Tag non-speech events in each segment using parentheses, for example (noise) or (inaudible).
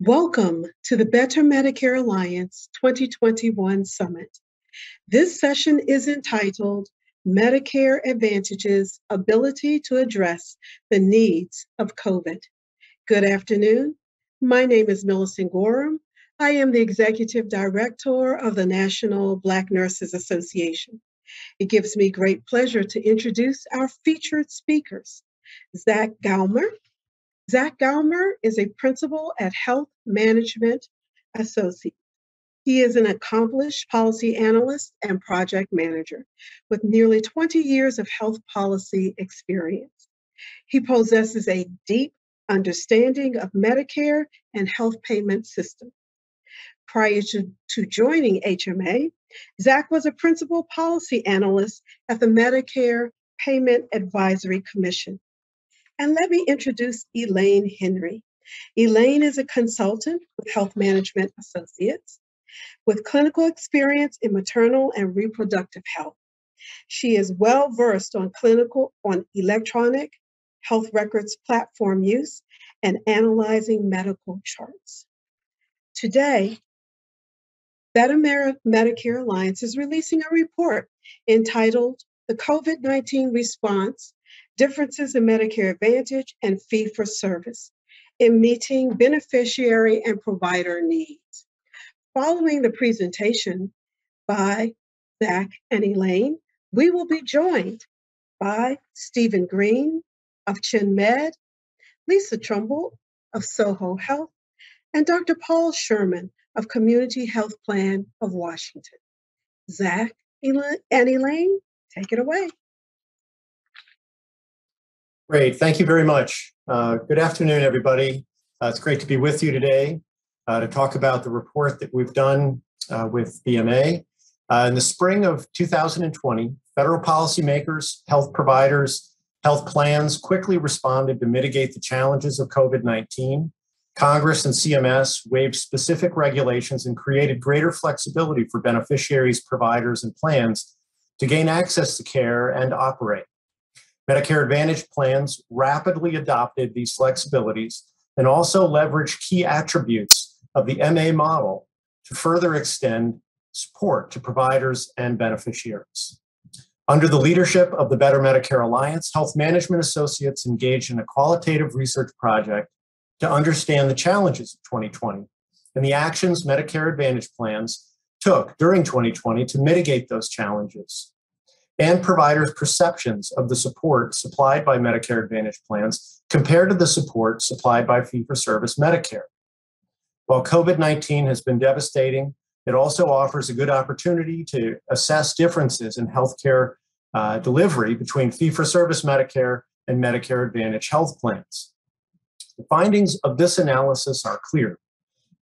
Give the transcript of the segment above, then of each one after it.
Welcome to the Better Medicare Alliance 2021 Summit. This session is entitled Medicare Advantage's Ability to Address the Needs of COVID. Good afternoon. My name is Millicent Gorham. I am the Executive Director of the National Black Nurses Association. It gives me great pleasure to introduce our featured speakers. Zach Gaumer. Zach Gaumer is a principal at Health Management Associates. He is an accomplished policy analyst and project manager with nearly 20 years of health policy experience. He possesses a deep understanding of Medicare and health payment systems. Prior to, to joining HMA, Zach was a principal policy analyst at the Medicare Payment Advisory Commission. And let me introduce Elaine Henry. Elaine is a consultant with Health Management Associates with clinical experience in maternal and reproductive health. She is well versed on clinical, on electronic health records platform use and analyzing medical charts. Today, Better Medicare Alliance is releasing a report entitled The COVID 19 Response differences in Medicare Advantage and fee for service in meeting beneficiary and provider needs. Following the presentation by Zach and Elaine, we will be joined by Stephen Greene of ChenMed, Lisa Trumble of SONO Health, and Dr. Paul Sherman of Community Health Plan of Washington. Zach and Elaine, take it away. Great. Thank you very much. Uh, good afternoon, everybody. Uh, it's great to be with you today uh, to talk about the report that we've done uh, with BMA. Uh, in the spring of 2020, federal policymakers, health providers, health plans quickly responded to mitigate the challenges of COVID 19. Congress and CMS waived specific regulations and created greater flexibility for beneficiaries, providers, and plans to gain access to care and operate. Medicare Advantage plans rapidly adopted these flexibilities and also leveraged key attributes of the MA model to further extend support to providers and beneficiaries. Under the leadership of the Better Medicare Alliance, Health Management Associates engaged in a qualitative research project to understand the challenges of 2020 and the actions Medicare Advantage plans took during 2020 to mitigate those challenges and providers' perceptions of the support supplied by Medicare Advantage plans compared to the support supplied by fee for service Medicare. While COVID 19 has been devastating, it also offers a good opportunity to assess differences in healthcare uh, delivery between fee for service Medicare and Medicare Advantage health plans. The findings of this analysis are clear.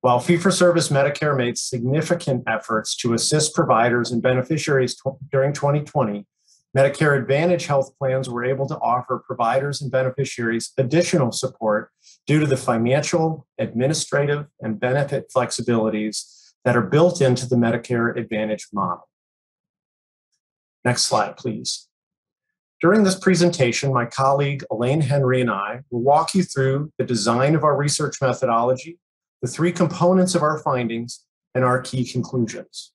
While fee for service Medicare made significant efforts to assist providers and beneficiaries during 2020, Medicare Advantage health plans were able to offer providers and beneficiaries additional support due to the financial, administrative, and benefit flexibilities that are built into the Medicare Advantage model. Next slide, please. During this presentation, my colleague Elaine Henry and I will walk you through the design of our research methodology, the three components of our findings, and our key conclusions.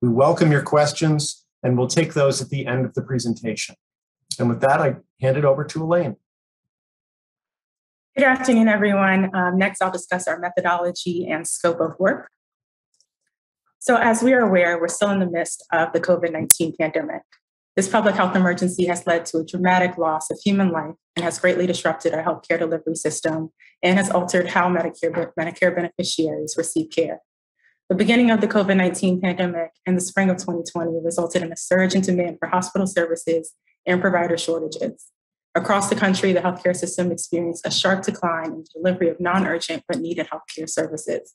We welcome your questions, and we'll take those at the end of the presentation. And with that, I hand it over to Elaine. Good afternoon, everyone. Um, next, I'll discuss our methodology and scope of work. So as we are aware, we're still in the midst of the COVID-19 pandemic. This public health emergency has led to a dramatic loss of human life and has greatly disrupted our healthcare delivery system and has altered how Medicare, Medicare beneficiaries receive care. The beginning of the COVID 19 pandemic in the spring of 2020 resulted in a surge in demand for hospital services and provider shortages. Across the country, the healthcare system experienced a sharp decline in the delivery of non urgent but needed healthcare services.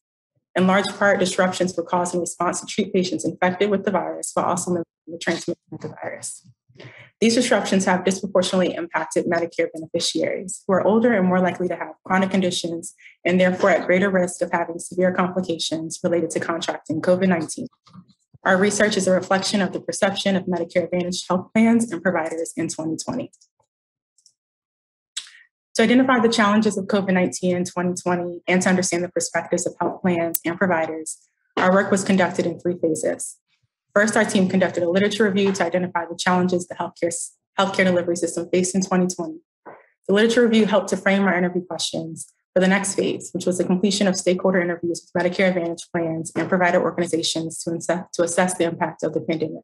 In large part, disruptions were caused in response to treat patients infected with the virus while also the transmission of the virus. These disruptions have disproportionately impacted Medicare beneficiaries who are older and more likely to have chronic conditions and therefore at greater risk of having severe complications related to contracting COVID 19. Our research is a reflection of the perception of Medicare Advantage health plans and providers in 2020. To identify the challenges of COVID 19 in 2020 and to understand the perspectives of health plans and providers, our work was conducted in three phases. First, our team conducted a literature review to identify the challenges the healthcare, healthcare delivery system faced in 2020. The literature review helped to frame our interview questions for the next phase, which was the completion of stakeholder interviews with Medicare Advantage plans and provider organizations to, to assess the impact of the pandemic.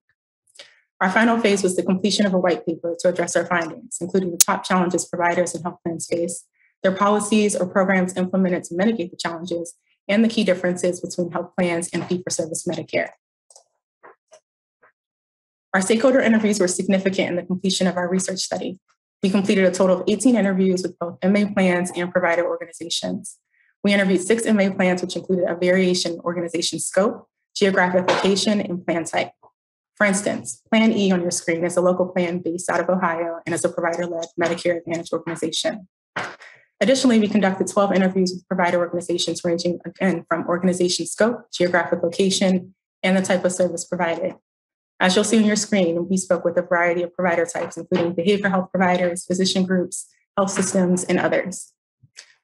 Our final phase was the completion of a white paper to address our findings, including the top challenges providers and health plans face, their policies or programs implemented to mitigate the challenges, and the key differences between health plans and fee-for-service Medicare. Our stakeholder interviews were significant in the completion of our research study. We completed a total of 18 interviews with both MA plans and provider organizations. We interviewed six MA plans, which included a variation in organization scope, geographic location, and plan type. For instance, Plan E on your screen is a local plan based out of Ohio and is a provider led Medicare Advantage organization. Additionally, we conducted 12 interviews with provider organizations ranging again from organization scope, geographic location, and the type of service provided. As you'll see on your screen, we spoke with a variety of provider types, including behavioral health providers, physician groups, health systems, and others.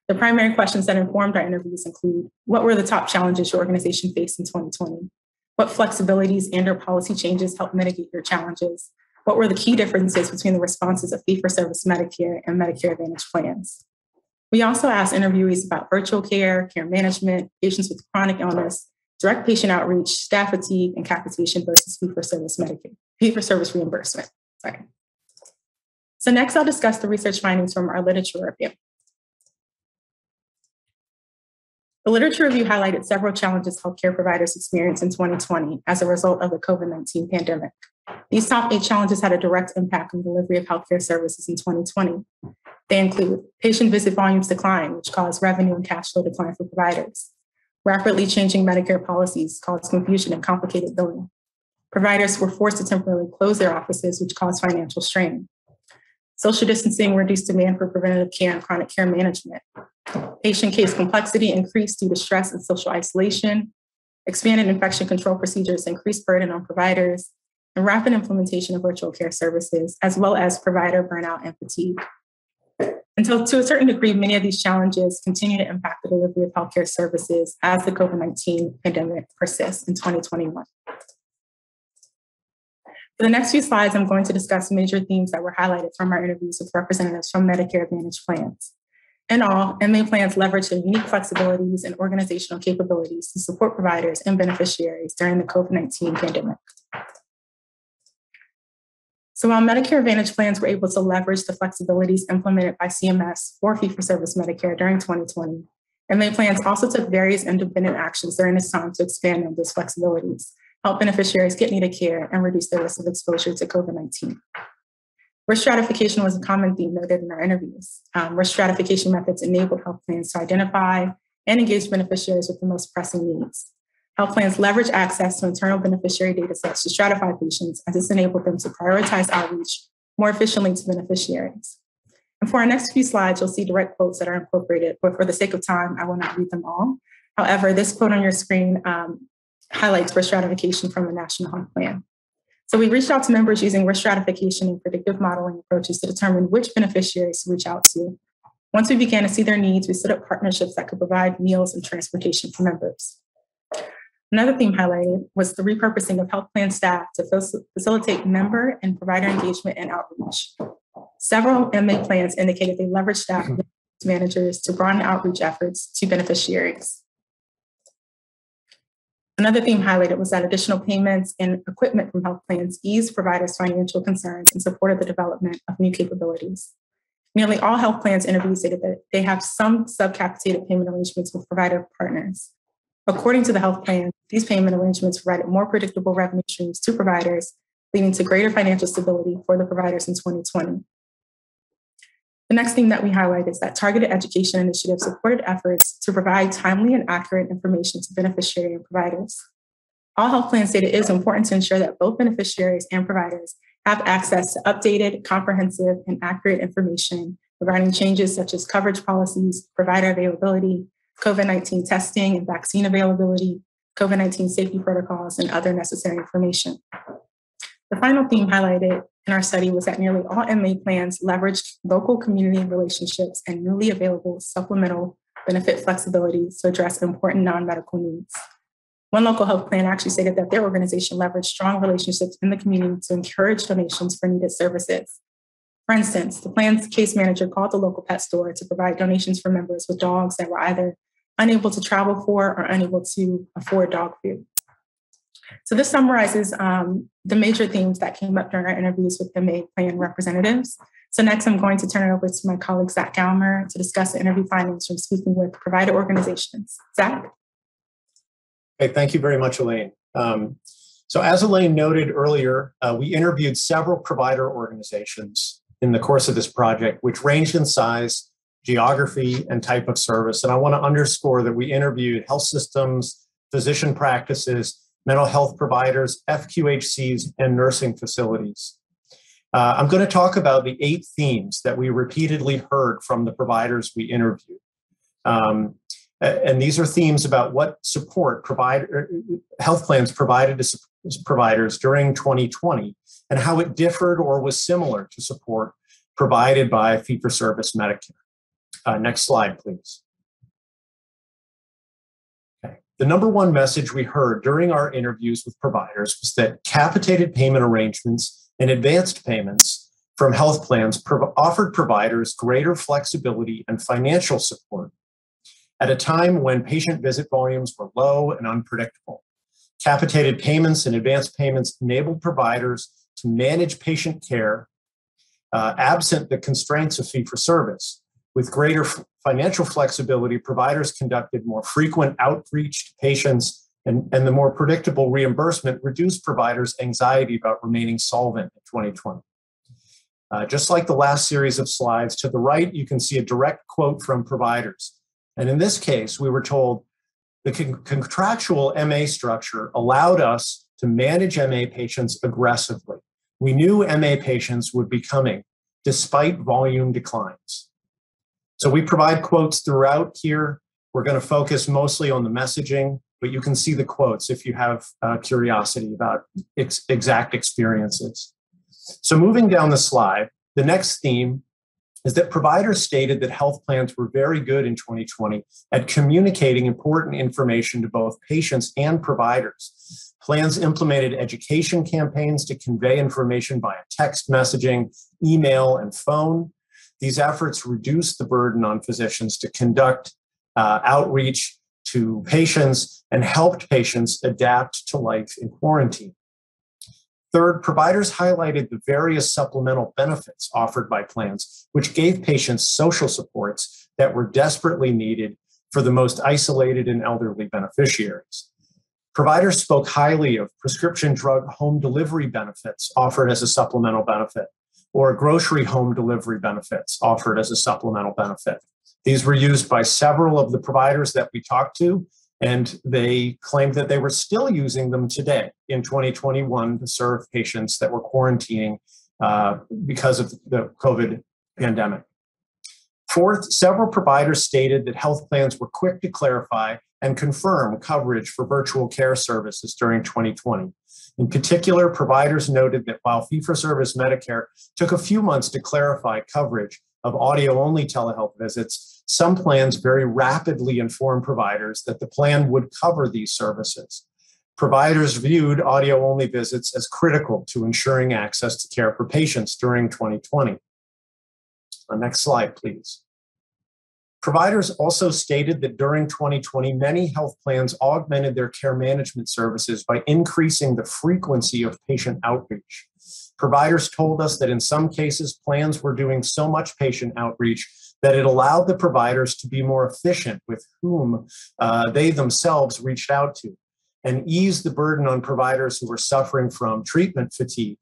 The primary questions that informed our interviews include what were the top challenges your organization faced in 2020? What flexibilities and or policy changes helped mitigate your challenges? What were the key differences between the responses of fee-for-service Medicare and Medicare Advantage plans? We also asked interviewees about virtual care, care management, patients with chronic illness, direct patient outreach, staff fatigue, and capitation versus fee-for-service Medicaid, fee-for-service reimbursement. Sorry. So next, I'll discuss the research findings from our literature review. The literature review highlighted several challenges healthcare providers experienced in 2020 as a result of the COVID-19 pandemic. These top eight challenges had a direct impact on delivery of healthcare services in 2020. They include patient visit volumes decline, which caused revenue and cash flow decline for providers, Rapidly changing Medicare policies caused confusion and complicated billing. Providers were forced to temporarily close their offices, which caused financial strain. Social distancing reduced demand for preventative care and chronic care management. Patient case complexity increased due to stress and social isolation. Expanded infection control procedures increased burden on providers, and rapid implementation of virtual care services, as well as provider burnout and fatigue. Until to a certain degree, many of these challenges continue to impact the delivery of healthcare services as the COVID 19 pandemic persists in 2021. For the next few slides, I'm going to discuss major themes that were highlighted from our interviews with representatives from Medicare Advantage plans. In all, MA plans leverage their unique flexibilities and organizational capabilities to support providers and beneficiaries during the COVID 19 pandemic. So while Medicare Advantage plans were able to leverage the flexibilities implemented by CMS for fee-for-service Medicare during 2020, and MA plans also took various independent actions during this time to expand on those flexibilities, help beneficiaries get needed care, and reduce their risk of exposure to COVID-19. Risk stratification was a common theme noted in our interviews. Um, risk stratification methods enabled health plans to identify and engage beneficiaries with the most pressing needs. Health plans leverage access to internal beneficiary data sets to stratify patients as this enabled them to prioritize outreach more efficiently to beneficiaries. And for our next few slides, you'll see direct quotes that are incorporated, but for the sake of time, I will not read them all. However, this quote on your screen um, highlights risk stratification from the National Health Plan. So we reached out to members using risk stratification and predictive modeling approaches to determine which beneficiaries to reach out to. Once we began to see their needs, we set up partnerships that could provide meals and transportation for members. Another theme highlighted was the repurposing of health plan staff to facilitate member and provider engagement and outreach. Several MA plans indicated they leveraged staff mm-hmm. managers to broaden outreach efforts to beneficiaries. Another theme highlighted was that additional payments and equipment from health plans eased providers' financial concerns and supported the development of new capabilities. Nearly all health plans interviewed stated that they have some subcapitated payment arrangements with provider partners, According to the health plan, these payment arrangements provided more predictable revenue streams to providers, leading to greater financial stability for the providers in 2020. The next thing that we highlight is that targeted education initiatives supported efforts to provide timely and accurate information to beneficiary and providers. All health plans it is important to ensure that both beneficiaries and providers have access to updated, comprehensive, and accurate information regarding changes such as coverage policies, provider availability, COVID 19 testing and vaccine availability, COVID 19 safety protocols, and other necessary information. The final theme highlighted in our study was that nearly all MA plans leveraged local community relationships and newly available supplemental benefit flexibilities to address important non medical needs. One local health plan actually stated that their organization leveraged strong relationships in the community to encourage donations for needed services. For instance, the plan's case manager called the local pet store to provide donations for members with dogs that were either unable to travel for or unable to afford dog food. So this summarizes um, the major themes that came up during our interviews with the MA plan representatives. So next, I'm going to turn it over to my colleague, Zach Gaumer, to discuss the interview findings from speaking with provider organizations. Zach? Okay, thank you very much, Elaine. Um, so as Elaine noted earlier, uh, we interviewed several provider organizations in the course of this project, which ranged in size, geography, and type of service. And I want to underscore that we interviewed health systems, physician practices, mental health providers, FQHCs, and nursing facilities. Uh, I'm going to talk about the eight themes that we repeatedly heard from the providers we interviewed. Um, and these are themes about what support provide, er, health plans provided to providers during 2020 and how it differed or was similar to support provided by fee for service Medicare. Uh, next slide, please. Okay. The number one message we heard during our interviews with providers was that capitated payment arrangements and advanced payments from health plans offered providers greater flexibility and financial support at a time when patient visit volumes were low and unpredictable. Capitated payments and advanced payments enabled providers to manage patient care uh, absent the constraints of fee for service. With greater financial flexibility, providers conducted more frequent outreach to patients, and, and the more predictable reimbursement reduced providers' anxiety about remaining solvent in 2020. Uh, just like the last series of slides, to the right, you can see a direct quote from providers. And in this case, we were told the con- contractual MA structure allowed us to manage MA patients aggressively. We knew MA patients would be coming despite volume declines. So we provide quotes throughout here. We're going to focus mostly on the messaging, but you can see the quotes if you have uh, curiosity about ex- exact experiences. So moving down the slide, the next theme is that providers stated that health plans were very good in 2020 at communicating important information to both patients and providers. Plans implemented education campaigns to convey information via text messaging, email, and phone. These efforts reduced the burden on physicians to conduct uh, outreach to patients and helped patients adapt to life in quarantine. Third, providers highlighted the various supplemental benefits offered by plans, which gave patients social supports that were desperately needed for the most isolated and elderly beneficiaries. Providers spoke highly of prescription drug home delivery benefits offered as a supplemental benefit, or grocery home delivery benefits offered as a supplemental benefit. These were used by several of the providers that we talked to, and they claimed that they were still using them today in 2021 to serve patients that were quarantining uh, because of the COVID pandemic. Fourth, several providers stated that health plans were quick to clarify and confirm coverage for virtual care services during 2020. In particular, providers noted that while fee for service Medicare took a few months to clarify coverage of audio only telehealth visits, some plans very rapidly informed providers that the plan would cover these services. Providers viewed audio only visits as critical to ensuring access to care for patients during 2020. The uh, next slide, please. Providers also stated that during 2020, many health plans augmented their care management services by increasing the frequency of patient outreach. Providers told us that in some cases, plans were doing so much patient outreach that it allowed the providers to be more efficient with whom uh, they themselves reached out to and ease the burden on providers who were suffering from treatment fatigue.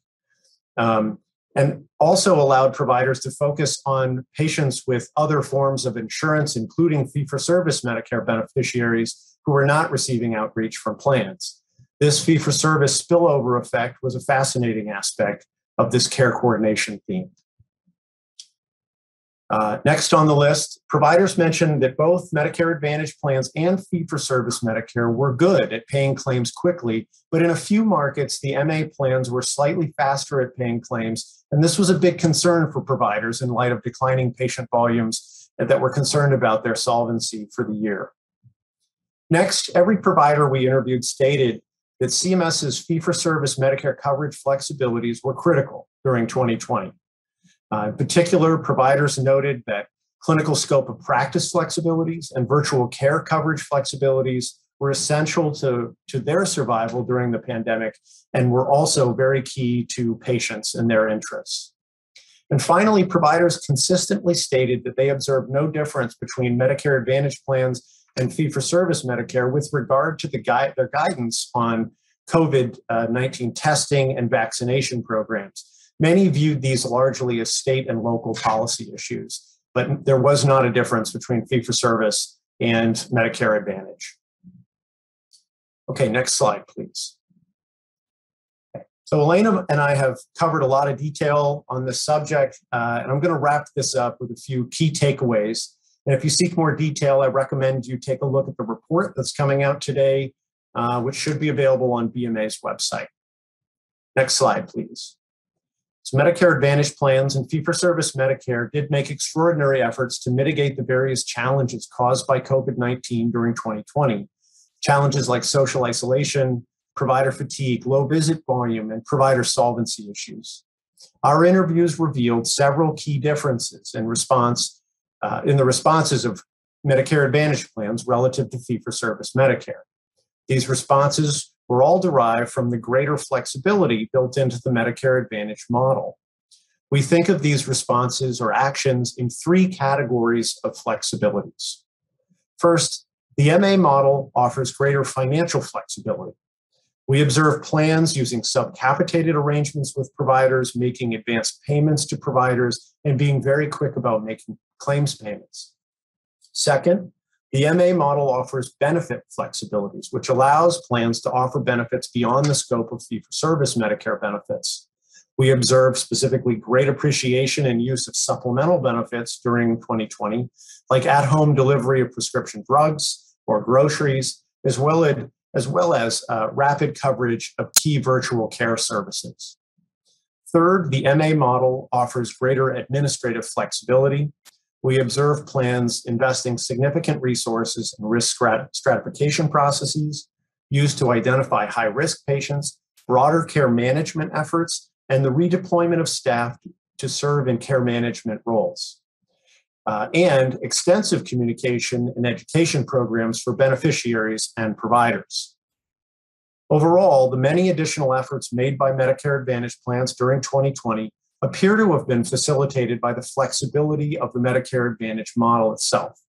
Um, and also allowed providers to focus on patients with other forms of insurance, including fee for service Medicare beneficiaries who were not receiving outreach from plans. This fee for service spillover effect was a fascinating aspect of this care coordination theme. Uh, next on the list, providers mentioned that both Medicare Advantage plans and fee for service Medicare were good at paying claims quickly, but in a few markets, the MA plans were slightly faster at paying claims. And this was a big concern for providers in light of declining patient volumes that were concerned about their solvency for the year. Next, every provider we interviewed stated that CMS's fee for service Medicare coverage flexibilities were critical during 2020. Uh, in particular, providers noted that clinical scope of practice flexibilities and virtual care coverage flexibilities were essential to, to their survival during the pandemic and were also very key to patients and their interests. And finally, providers consistently stated that they observed no difference between Medicare Advantage plans and fee for service Medicare with regard to the gui- their guidance on COVID uh, 19 testing and vaccination programs. Many viewed these largely as state and local policy issues, but there was not a difference between fee for service and Medicare Advantage. Okay, next slide, please. So Elena and I have covered a lot of detail on this subject, uh, and I'm going to wrap this up with a few key takeaways. And if you seek more detail, I recommend you take a look at the report that's coming out today, uh, which should be available on BMA's website. Next slide, please. So Medicare Advantage plans and fee-for-service Medicare did make extraordinary efforts to mitigate the various challenges caused by COVID-19 during 2020. Challenges like social isolation, provider fatigue, low visit volume, and provider solvency issues. Our interviews revealed several key differences in response uh, in the responses of Medicare Advantage plans relative to fee-for-service Medicare. These responses were all derived from the greater flexibility built into the Medicare Advantage model. We think of these responses or actions in three categories of flexibilities. First, the MA model offers greater financial flexibility. We observe plans using subcapitated arrangements with providers, making advanced payments to providers, and being very quick about making claims payments. Second, the MA model offers benefit flexibilities, which allows plans to offer benefits beyond the scope of fee for service Medicare benefits. We observed specifically great appreciation and use of supplemental benefits during 2020, like at home delivery of prescription drugs or groceries, as well as, as, well as uh, rapid coverage of key virtual care services. Third, the MA model offers greater administrative flexibility, we observe plans investing significant resources in risk stratification processes used to identify high risk patients, broader care management efforts, and the redeployment of staff to serve in care management roles. Uh, and extensive communication and education programs for beneficiaries and providers. Overall, the many additional efforts made by Medicare Advantage plans during 2020 appear to have been facilitated by the flexibility of the Medicare Advantage model itself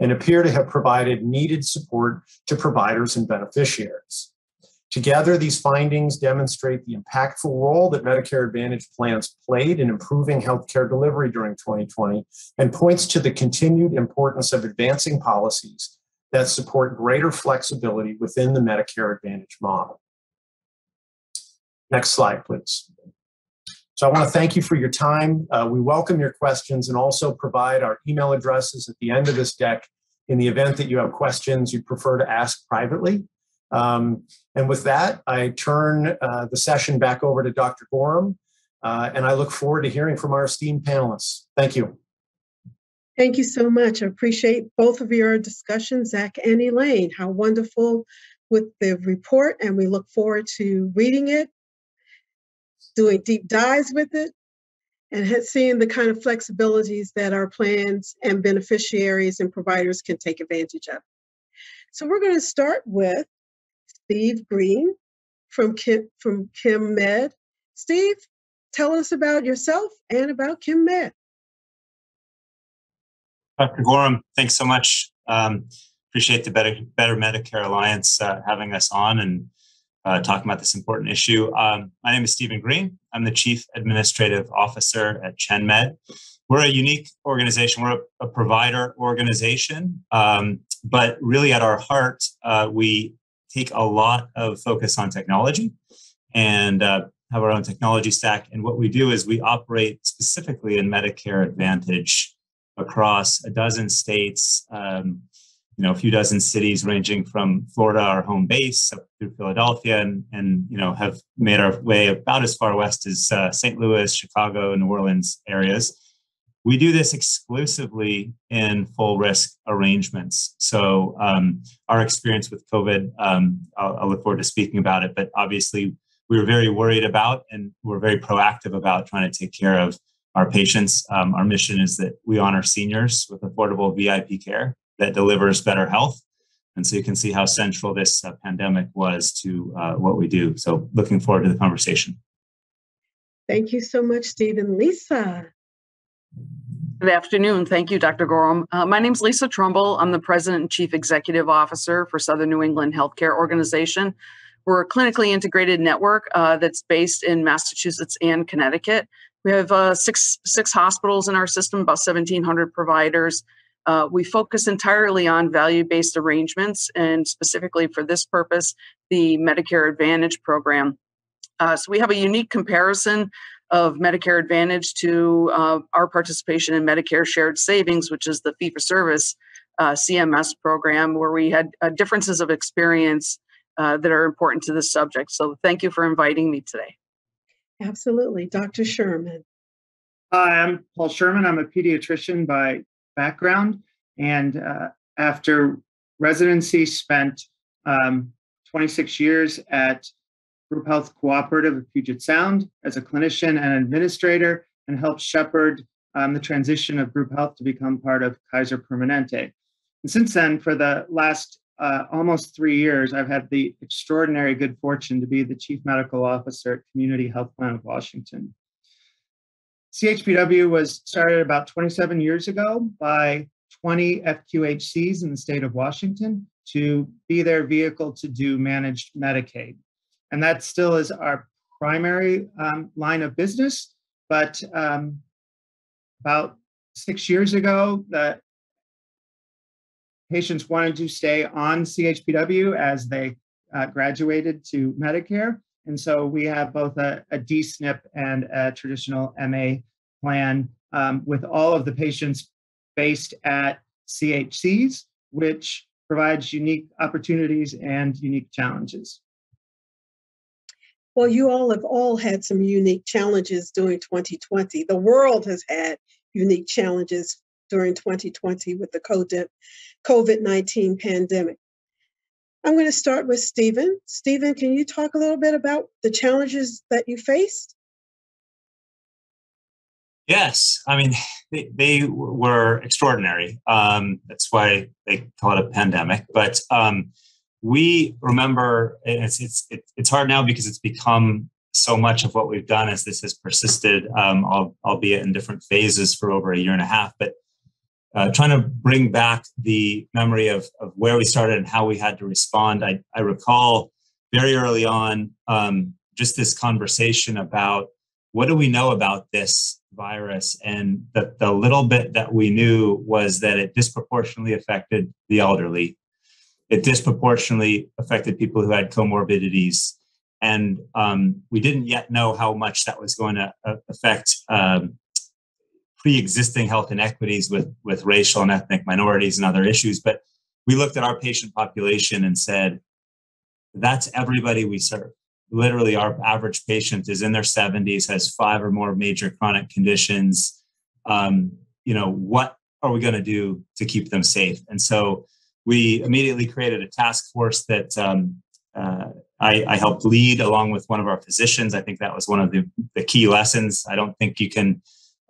and appear to have provided needed support to providers and beneficiaries. Together, these findings demonstrate the impactful role that Medicare Advantage plans played in improving healthcare delivery during 2020 and points to the continued importance of advancing policies that support greater flexibility within the Medicare Advantage model. Next slide, please. So I want to thank you for your time. Uh, we welcome your questions and also provide our email addresses at the end of this deck in the event that you have questions you prefer to ask privately. Um, and with that, I turn uh, the session back over to Dr. Gorham, uh, and I look forward to hearing from our esteemed panelists. Thank you. Thank you so much. I appreciate both of your discussions, Zach and Elaine. How wonderful with the report, and we look forward to reading it doing deep dives with it, and seeing the kind of flexibilities that our plans and beneficiaries and providers can take advantage of. So we're going to start with Steve Greene from Kim, from ChenMed. Steve, tell us about yourself and about ChenMed. Dr. Gorham, thanks so much. Um, appreciate the Better, Better Medicare Alliance uh, having us on and uh, talking about this important issue. Um, my name is Stephen Greene. I'm the Chief Administrative Officer at ChenMed. We're a unique organization. We're a, a provider organization, um, but really at our heart, uh, we take a lot of focus on technology and uh, have our own technology stack. And what we do is we operate specifically in Medicare Advantage across a dozen states, um, you know, a few dozen cities ranging from Florida, our home base, up through Philadelphia, and, and you know, have made our way about as far west as uh, St. Louis, Chicago, New Orleans areas. We do this exclusively in full risk arrangements. So um, our experience with COVID, um, I'll, I'll look forward to speaking about it, but obviously we were very worried about and we're very proactive about trying to take care of our patients. Um, our mission is that we honor seniors with affordable VIP care that delivers better health. And so you can see how central this uh, pandemic was to uh, what we do. So looking forward to the conversation. Thank you so much, Stephen. Lisa. Good afternoon. Thank you, Dr. Gorham. Uh, my name is Lisa Trumble. I'm the President and Chief Executive Officer for Southern New England Healthcare Organization. We're a clinically integrated network uh, that's based in Massachusetts and Connecticut. We have uh, six six hospitals in our system, about 1,700 providers. Uh, we focus entirely on value-based arrangements, and specifically for this purpose, the Medicare Advantage program. Uh, so we have a unique comparison of Medicare Advantage to uh, our participation in Medicare Shared Savings, which is the fee-for-service uh, CMS program, where we had differences of experience uh, that are important to this subject. So thank you for inviting me today. Absolutely. Dr. Sherman. Hi, I'm Paul Sherman. I'm a pediatrician by background. And uh, after residency, spent um, 26 years at Group Health Cooperative of Puget Sound as a clinician and administrator and helped shepherd um, the transition of group health to become part of Kaiser Permanente. And since then, for the last uh, almost three years, I've had the extraordinary good fortune to be the Chief Medical Officer at Community Health Plan of Washington. CHPW was started about 27 years ago by 20 FQHCs in the state of Washington to be their vehicle to do managed Medicaid. And that still is our primary um, line of business. But um, about six years ago, the patients wanted to stay on CHPW as they uh, graduated to Medicare. And so we have both a, a D-SNP and a traditional MA plan um, with all of the patients based at CHCs, which provides unique opportunities and unique challenges. Well, you all have all had some unique challenges during 2020. The world has had unique challenges during 2020 with the COVID 19 pandemic. I'm going to start with Stephen. Stephen, can you talk a little bit about the challenges that you faced? Yes, I mean they, they were extraordinary. Um, that's why they call it a pandemic. But um, we remember it's it's it's hard now because it's become so much of what we've done as this has persisted, um, albeit in different phases for over a year and a half. But uh, trying to bring back the memory of, of where we started and how we had to respond. I, I recall very early on um, just this conversation about what do we know about this virus? And the, the little bit that we knew was that it disproportionately affected the elderly. It disproportionately affected people who had comorbidities. And um, we didn't yet know how much that was going to uh, affect um, pre-existing health inequities with, with racial and ethnic minorities and other issues. But we looked at our patient population and said, that's everybody we serve. Literally, our average patient is in their 70s, has five or more major chronic conditions. Um, you know, what are we going to do to keep them safe? And so we immediately created a task force that um, uh, I, I, helped lead along with one of our physicians. I think that was one of the, the key lessons. I don't think you can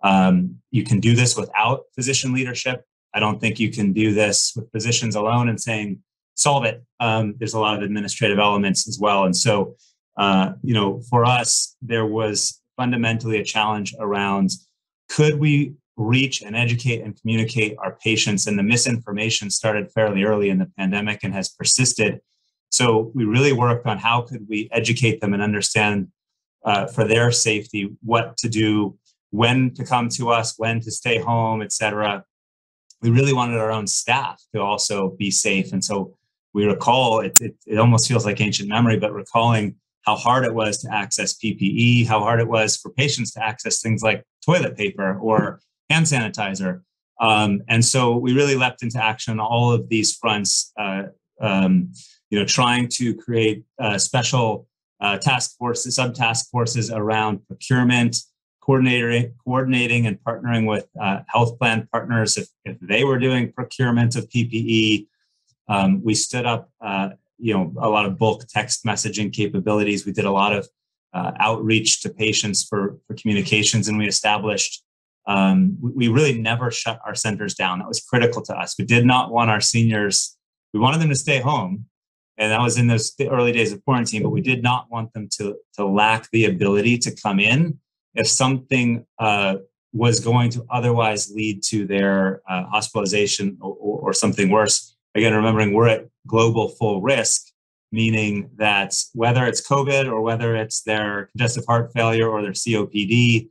um, you can do this without physician leadership. I don't think you can do this with physicians alone and saying, solve it. Um, there's a lot of administrative elements as well. And so, uh, you know, for us, there was fundamentally a challenge around could we reach and educate and communicate our patients? And the misinformation started fairly early in the pandemic and has persisted. So we really worked on how could we educate them and understand uh, for their safety what to do when to come to us, when to stay home, etc. We really wanted our own staff to also be safe. And so we recall it, it, it almost feels like ancient memory, but recalling how hard it was to access PPE, how hard it was for patients to access things like toilet paper or hand sanitizer. Um, and so we really leapt into action on all of these fronts, uh, um, you know, trying to create uh, special uh, task forces, sub-task forces around procurement, coordinating, coordinating and partnering with uh, health plan partners if, if they were doing procurement of PPE. Um, we stood up, uh, you know, a lot of bulk text messaging capabilities. We did a lot of uh, outreach to patients for, for communications, and we established. Um, we, really never shut our centers down. That was critical to us. We did not want our seniors. We wanted them to stay home, and that was in those early days of quarantine. But we did not want them to to lack the ability to come in if something uh, was going to otherwise lead to their uh, hospitalization or, or, something worse. Again, remembering we're at global full risk, meaning that whether it's COVID or whether it's their congestive heart failure or their COPD,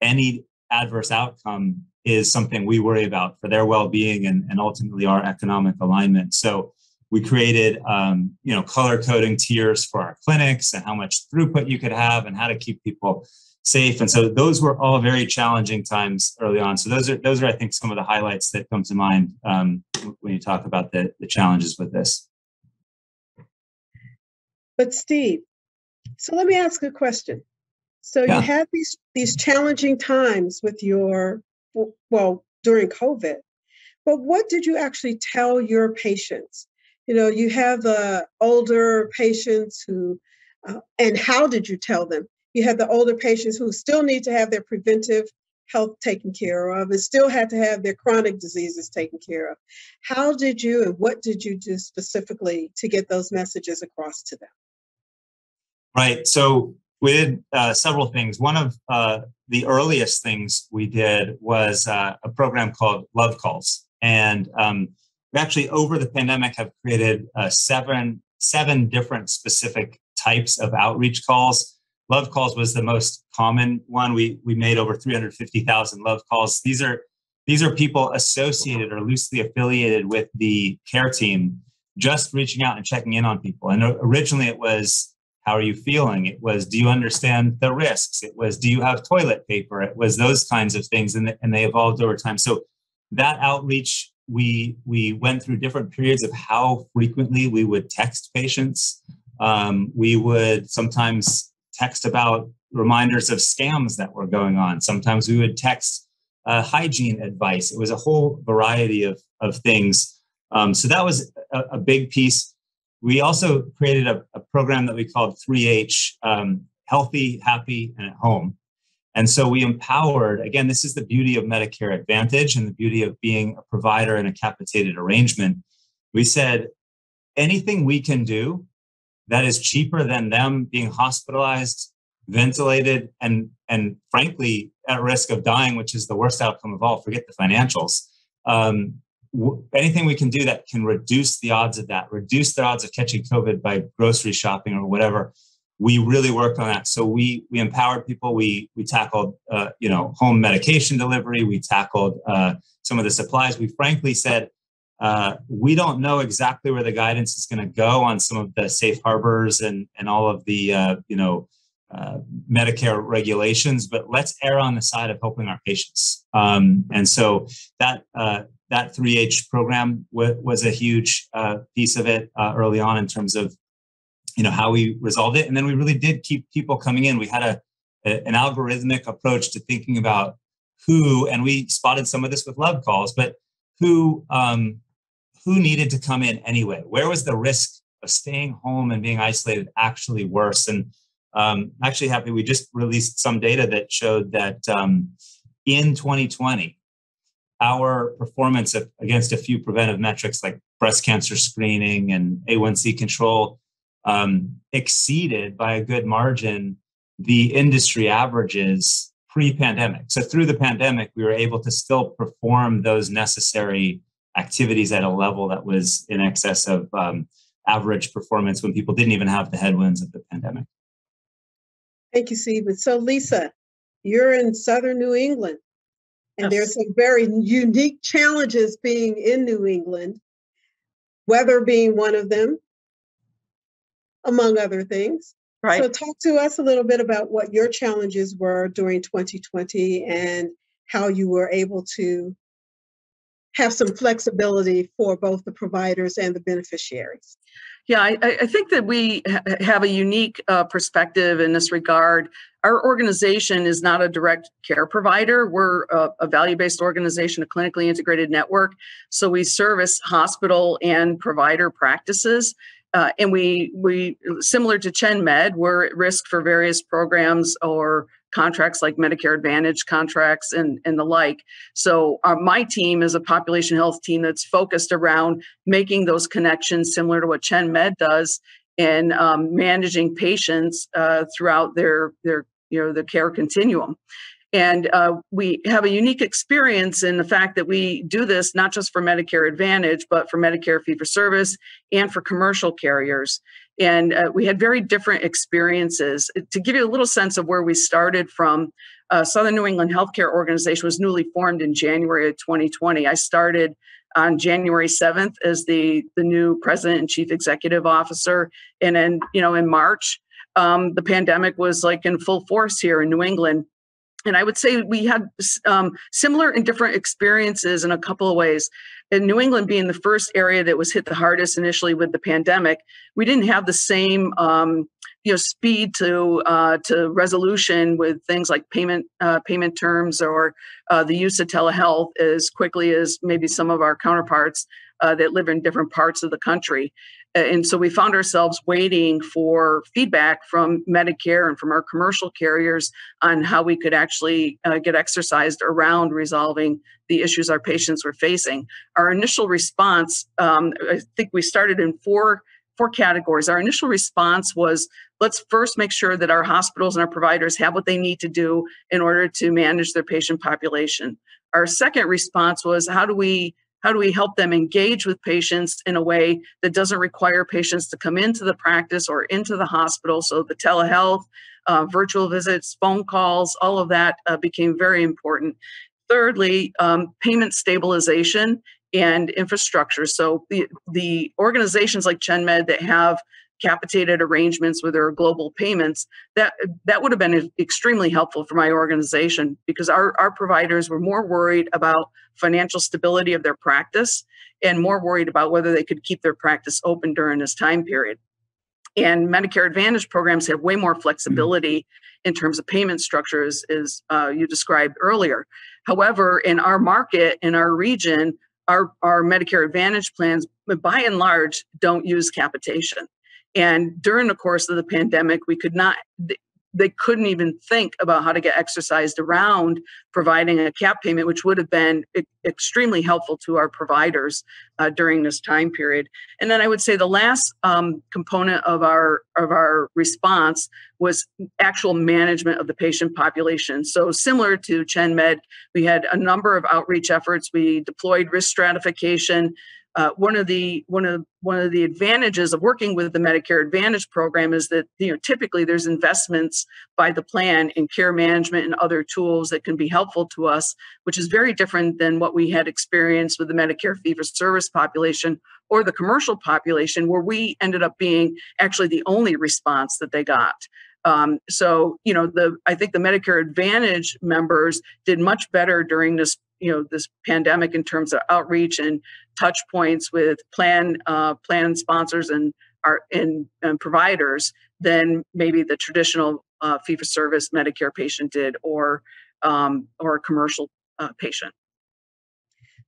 any adverse outcome is something we worry about for their well-being and, and ultimately our economic alignment. So we created, um, you know, color coding tiers for our clinics and how much throughput you could have and how to keep people safe. And so those were all very challenging times early on. So those are those are I think some of the highlights that come to mind um, when you talk about the, the challenges with this. But Steve, so let me ask a question. So yeah. you had these these challenging times with your well during COVID, but what did you actually tell your patients? You know, you have the older patients who, uh, and how did you tell them? You have the older patients who still need to have their preventive health taken care of and still had to have their chronic diseases taken care of. How did you and what did you do specifically to get those messages across to them? Right. So we did uh, several things. One of uh, the earliest things we did was uh, a program called Love Calls, and um, we actually over the pandemic have created uh, seven seven different specific types of outreach calls Love calls was the most common one. We we made over 350,000 love calls. These are these are people associated or loosely affiliated with the care team, just reaching out and checking in on people. And originally it was, how are you feeling? It was, do you understand the risks? It was, do you have toilet paper? It was those kinds of things, and, and they evolved over time. So that outreach, we we went through different periods of how frequently we would text patients. Um, we would sometimes text about reminders of scams that were going on. Sometimes we would text uh, hygiene advice. It was a whole variety of, of things. Um, so that was a, a, big piece. We also created a, a program that we called 3H um, healthy, happy, and at home. And so we empowered, again, this is the beauty of Medicare Advantage and the beauty of being a provider in a capitated arrangement. We said, anything we can do that is cheaper than them being hospitalized, ventilated, and and frankly at risk of dying, which is the worst outcome of all. Forget the financials. Um, w- anything we can do that can reduce the odds of that, reduce the odds of catching COVID by grocery shopping or whatever. We really worked on that. So we we empowered people. We we tackled uh, you know home medication delivery. We tackled uh, some of the supplies. We frankly said uh, we don't know exactly where the guidance is going to go on some of the safe harbors and, and all of the uh, you know uh, Medicare regulations, but let's err on the side of helping our patients. Um, and so that uh, that 3H program w- was a huge uh, piece of it early on in terms of you know how we resolved it, and then we really did keep people coming in. We had a, a an algorithmic approach to thinking about who, and we spotted some of this with love calls, but who um, who needed to come in anyway? Where was the risk of staying home and being isolated actually worse? And um, actually happy we just released some data that showed that um, in 2020, our performance against a few preventive metrics like breast cancer screening and A1C control um, exceeded by a good margin the industry averages pre-pandemic. So through the pandemic, we were able to still perform those necessary activities at a level that was in excess of um, average performance when people didn't even have the headwinds of the pandemic. Thank you, Stephen. So, Lisa, you're in southern New England, and yes. there's some very unique challenges being in New England, weather being one of them, among other things. Right. So, talk to us a little bit about what your challenges were during 2020 and how you were able to have some flexibility for both the providers and the beneficiaries. Yeah, I, I think that we ha- have a unique uh, perspective in this regard. Our organization is not a direct care provider. We're a, a value based organization, a clinically integrated network. So we service hospital and provider practices. Uh, and we we similar to ChenMed, we're at risk for various programs or contracts like Medicare Advantage contracts and, and the like. So uh, my team is a population health team that's focused around making those connections similar to what ChenMed does and um, managing patients uh, throughout their their you know the care continuum. And uh, we have a unique experience in the fact that we do this not just for Medicare Advantage, but for Medicare fee for service and for commercial carriers. And uh, we had very different experiences. To give you a little sense of where we started from, uh, Southern New England Healthcare Organization was newly formed in January of 2020. I started on January 7th as the, the new president and chief executive officer. And then, you know, in March, um, the pandemic was like in full force here in New England and I would say we had um, similar and different experiences in a couple of ways. In New England, being the first area that was hit the hardest initially with the pandemic, we didn't have the same um, you know speed to uh, to resolution with things like payment uh, payment terms or uh, the use of telehealth as quickly as maybe some of our counterparts uh, that live in different parts of the country and so we found ourselves waiting for feedback from Medicare and from our commercial carriers on how we could actually uh, get exercised around resolving the issues our patients were facing. Our initial response, um, I think we started in four four categories. Our initial response was let's first make sure that our hospitals and our providers have what they need to do in order to manage their patient population. Our second response was how do we how do we help them engage with patients in a way that doesn't require patients to come into the practice or into the hospital? So the telehealth, uh, virtual visits, phone calls, all of that uh, became very important. Thirdly, um, payment stabilization and infrastructure. So the, the organizations like ChenMed that have capitated arrangements with their global payments, that that would have been extremely helpful for my organization because our, our providers were more worried about financial stability of their practice and more worried about whether they could keep their practice open during this time period. And Medicare Advantage programs have way more flexibility in terms of payment structures, as uh, you described earlier. However, in our market, in our region, our, our Medicare Advantage plans, by and large, don't use capitation. And during the course of the pandemic, we could not, they couldn't even think about how to get exercised around providing a cap payment, which would have been extremely helpful to our providers uh, during this time period. And then I would say the last um, component of our of our response was actual management of the patient population. So similar to ChenMed, we had a number of outreach efforts. We deployed risk stratification uh, one of the one of one of the advantages of working with the Medicare Advantage program is that you know typically there's investments by the plan in care management and other tools that can be helpful to us, which is very different than what we had experienced with the Medicare fee for service population or the commercial population, where we ended up being actually the only response that they got. Um, so you know the I think the Medicare Advantage members did much better during this you know this pandemic in terms of outreach and touch points with plan uh, plan sponsors and our and, and providers than maybe the traditional uh, fee for service Medicare patient did or um, or a commercial uh, patient.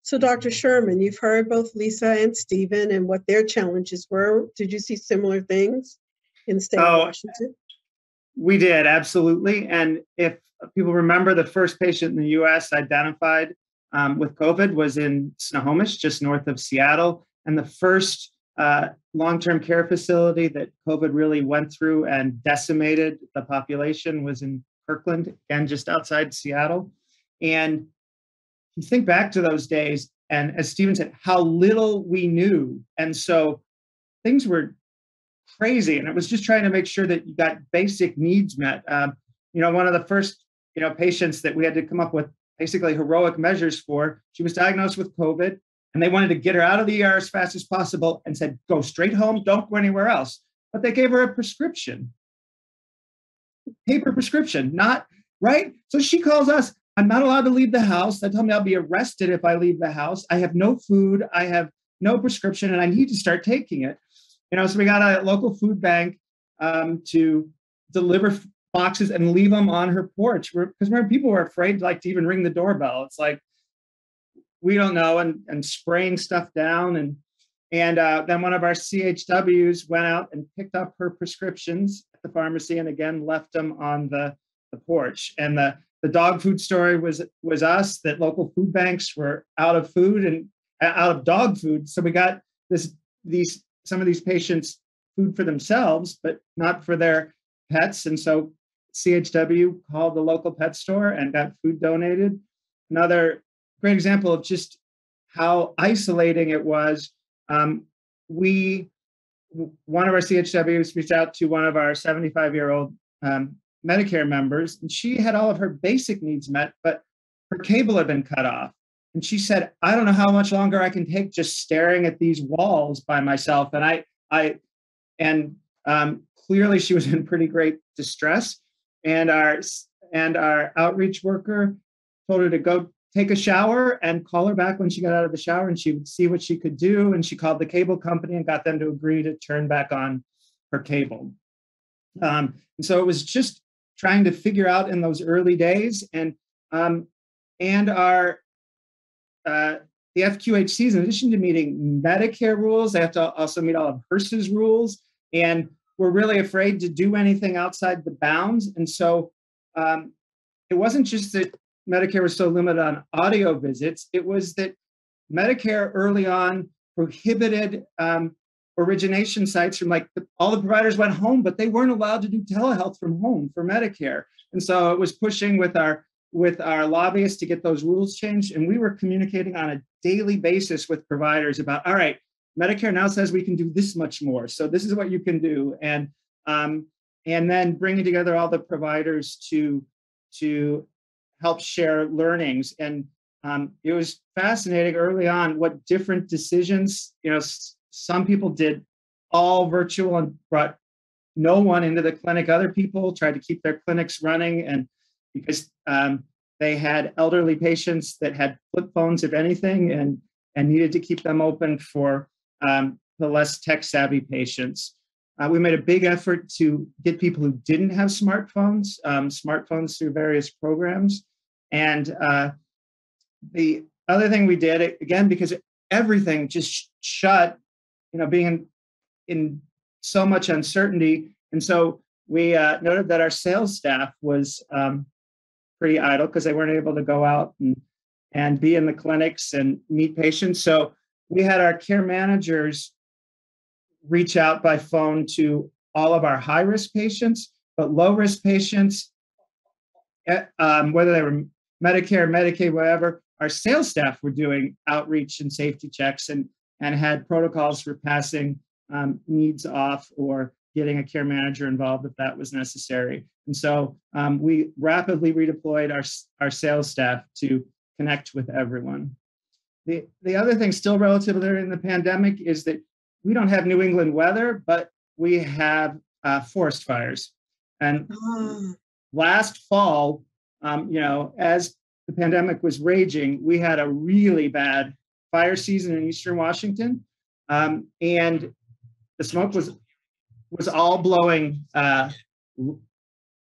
So, Dr. Sherman, you've heard both Lisa and Stephen and what their challenges were. Did you see similar things in the state oh, of Washington? We did, absolutely. And if people remember, the first patient in the US identified um, with COVID was in Snohomish, just north of Seattle. And the first uh, long term care facility that COVID really went through and decimated the population was in Kirkland, again, just outside Seattle. And you think back to those days, and as Stephen said, how little we knew. And so things were crazy. And it was just trying to make sure that you got basic needs met. Um, you know, one of the first, you know, patients that we had to come up with basically heroic measures for, she was diagnosed with COVID and they wanted to get her out of the ER as fast as possible and said, go straight home, don't go anywhere else. But they gave her a prescription, paper prescription, not right. So she calls us, I'm not allowed to leave the house. They told me I'll be arrested if I leave the house. I have no food. I have no prescription, and I need to start taking it. You know, so we got a local food bank um, to deliver boxes and leave them on her porch. Because remember people were afraid like to even ring the doorbell. It's like we don't know and and spraying stuff down and and uh, then one of our chws went out and picked up her prescriptions at the pharmacy and again left them on the the porch. And the the dog food story was was us that local food banks were out of food and out of dog food. So we got this these some of these patients food for themselves but not for their pets and so CHW called the local pet store and got food donated. Another great example of just how isolating it was. Um, we, one of our CHWs reached out to one of our 75 year old um, Medicare members, and she had all of her basic needs met, but her cable had been cut off. And she said, I don't know how much longer I can take just staring at these walls by myself. And I, I, and um, clearly she was in pretty great distress. And our and our outreach worker told her to go take a shower and call her back when she got out of the shower and she would see what she could do. And she called the cable company and got them to agree to turn back on her cable. Um, and so it was just trying to figure out in those early days and um, and our uh, the FQHCs, in addition to meeting Medicare rules, they have to also meet all of HRSA's rules. And we're really afraid to do anything outside the bounds. And so um, it wasn't just that Medicare was so limited on audio visits, it was that Medicare early on prohibited um, origination sites from like the, all the providers went home, but they weren't allowed to do telehealth from home for Medicare. And so it was pushing with our with our lobbyists to get those rules changed. And we were communicating on a daily basis with providers about, all right, Medicare now says we can do this much more. So this is what you can do. And um, and then bringing together all the providers to to help share learnings. And um, it was fascinating early on what different decisions, you know, s- some people did all virtual and brought no one into the clinic. Other people tried to keep their clinics running. And because um, they had elderly patients that had flip phones, if anything, and and needed to keep them open for um, the less tech savvy patients. Uh, we made a big effort to get people who didn't have smartphones, um, smartphones through various programs. And uh, the other thing we did, again, because everything just shut, you know, being in, in so much uncertainty. And so we uh, noted that our sales staff was um, pretty idle because they weren't able to go out and, and be in the clinics and meet patients. So we had our care managers reach out by phone to all of our high risk patients, but low risk patients, eh, um, whether they were Medicare, Medicaid, whatever, our sales staff were doing outreach and safety checks and, and had protocols for passing um, needs off or getting a care manager involved if that was necessary. And so um, we rapidly redeployed our, our sales staff to connect with everyone. The, the other thing, still relatively in the pandemic, is that we don't have New England weather, but we have uh, forest fires. And oh. last fall, um, you know, as the pandemic was raging, we had a really bad fire season in Eastern Washington, um, and the smoke was was all blowing uh,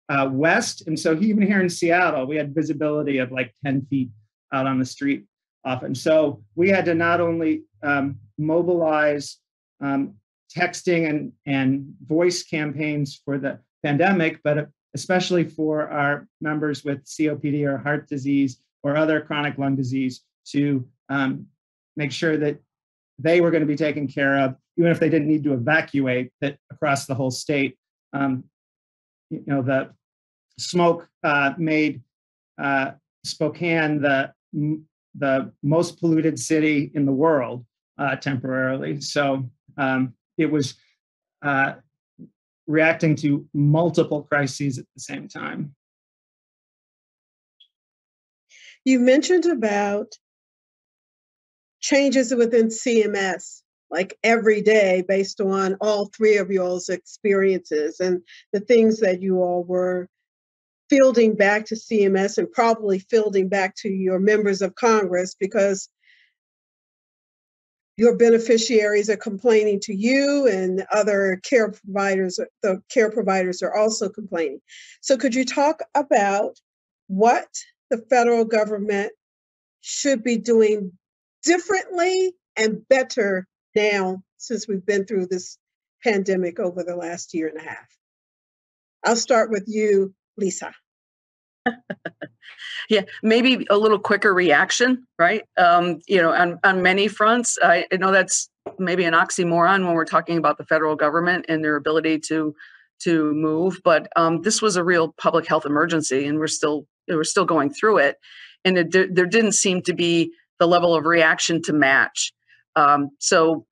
uh, west. And so even here in Seattle, we had visibility of like 10 feet out on the street often. So we had to not only um, mobilize um, texting and, and voice campaigns for the pandemic, but especially for our members with COPD or heart disease or other chronic lung disease to um, make sure that they were going to be taken care of, even if they didn't need to evacuate that across the whole state. Um, you know, the smoke uh, made uh, Spokane the the most polluted city in the world uh, temporarily. So um, it was uh, reacting to multiple crises at the same time. You mentioned about changes within CMS, like every day, based on all three of y'all's experiences and the things that you all were fielding back to CMS and probably fielding back to your members of Congress because your beneficiaries are complaining to you and other care providers the care providers are also complaining. So could you talk about what the federal government should be doing differently and better now since we've been through this pandemic over the last year and a half i'll start with you lisa (laughs) yeah, maybe a little quicker reaction, right? Um, you know, on, on many fronts. I, I know that's maybe an oxymoron when we're talking about the federal government and their ability to to move, but um, this was a real public health emergency, and we're still we're still going through it, and it, there didn't seem to be the level of reaction to match. Um, so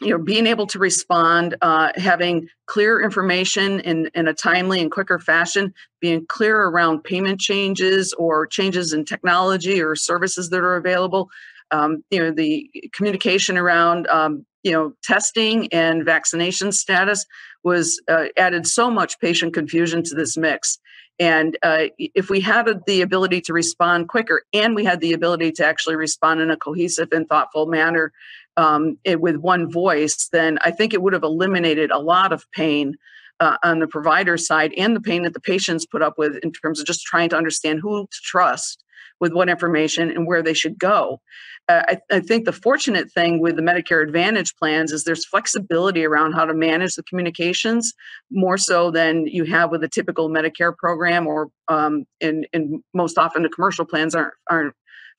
you know being able to respond uh, having clear information in, in a timely and quicker fashion being clear around payment changes or changes in technology or services that are available um, you know the communication around um, you know testing and vaccination status was uh, added so much patient confusion to this mix and uh, if we had the ability to respond quicker and we had the ability to actually respond in a cohesive and thoughtful manner um, it, with one voice, then I think it would have eliminated a lot of pain uh, on the provider side and the pain that the patients put up with in terms of just trying to understand who to trust with what information and where they should go. Uh, I, I, think the fortunate thing with the Medicare Advantage plans is there's flexibility around how to manage the communications more so than you have with a typical Medicare program, or um, in, in most often the commercial plans aren't aren't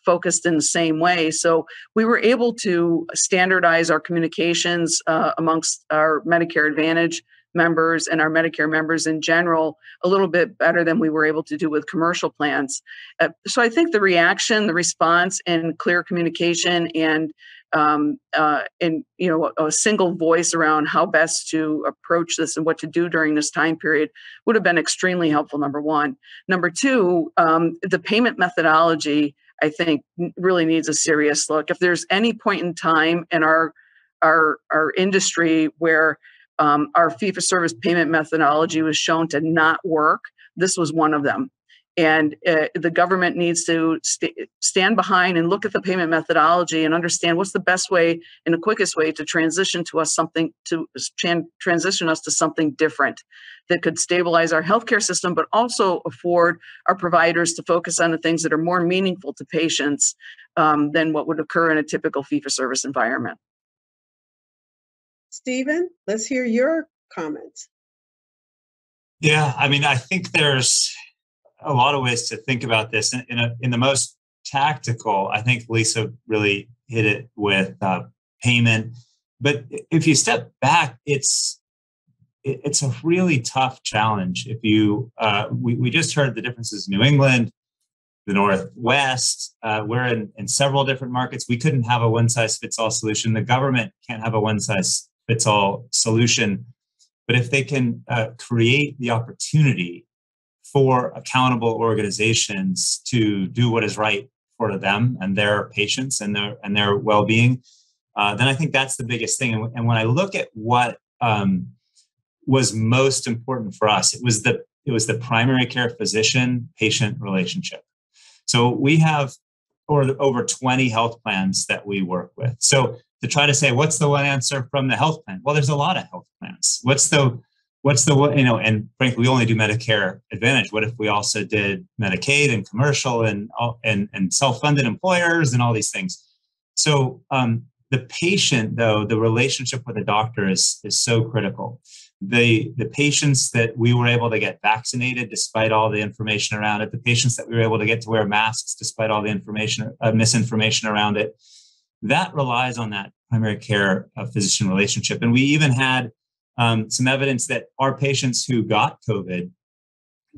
focused in the same way. So we were able to standardize our communications uh, amongst our Medicare Advantage members and our Medicare members in general a little bit better than we were able to do with commercial plans. Uh, so I think the reaction, the response, and clear communication and um, uh, and you know a, a single voice around how best to approach this and what to do during this time period would have been extremely helpful. Number one. Number two, um, the payment methodology I think really needs a serious look. If there's any point in time in our our our industry where um, our fee for service payment methodology was shown to not work, this was one of them. And uh, the government needs to st- stand behind and look at the payment methodology and understand what's the best way and the quickest way to transition to us something to tran- transition us to something different that could stabilize our healthcare system but also afford our providers to focus on the things that are more meaningful to patients um, than what would occur in a typical fee-for-service environment stephen let's hear your comments yeah i mean i think there's a lot of ways to think about this. In, in, a, in the most tactical, I think Lisa really hit it with uh, payment. But if you step back, it's it, it's a really tough challenge. If you uh, we we just heard the differences in New England, the Northwest. Uh, we're in, in several different markets. We couldn't have a one size fits all solution. The government can't have a one size fits all solution. But if they can uh, create the opportunity for accountable organizations to do what is right for them and their patients and their and their well-being uh, then i think that's the biggest thing. And, and when i look at what um, was most important for us it was the it was the primary care physician patient relationship. So we have over, over 20 health plans that we work with. So to try to say what's the one answer from the health plan? Well there's a lot of health plans. What's the what's the you know and frankly we only do medicare advantage. What if we also did medicaid and commercial and and, and self-funded employers and all these things? So um, the patient though the relationship with the doctor is is so critical. The the patients that we were able to get vaccinated despite all the information around it the patients that we were able to get to wear masks despite all the information uh, misinformation around it that relies on that primary care uh, physician relationship and we even had um, some evidence that our patients who got COVID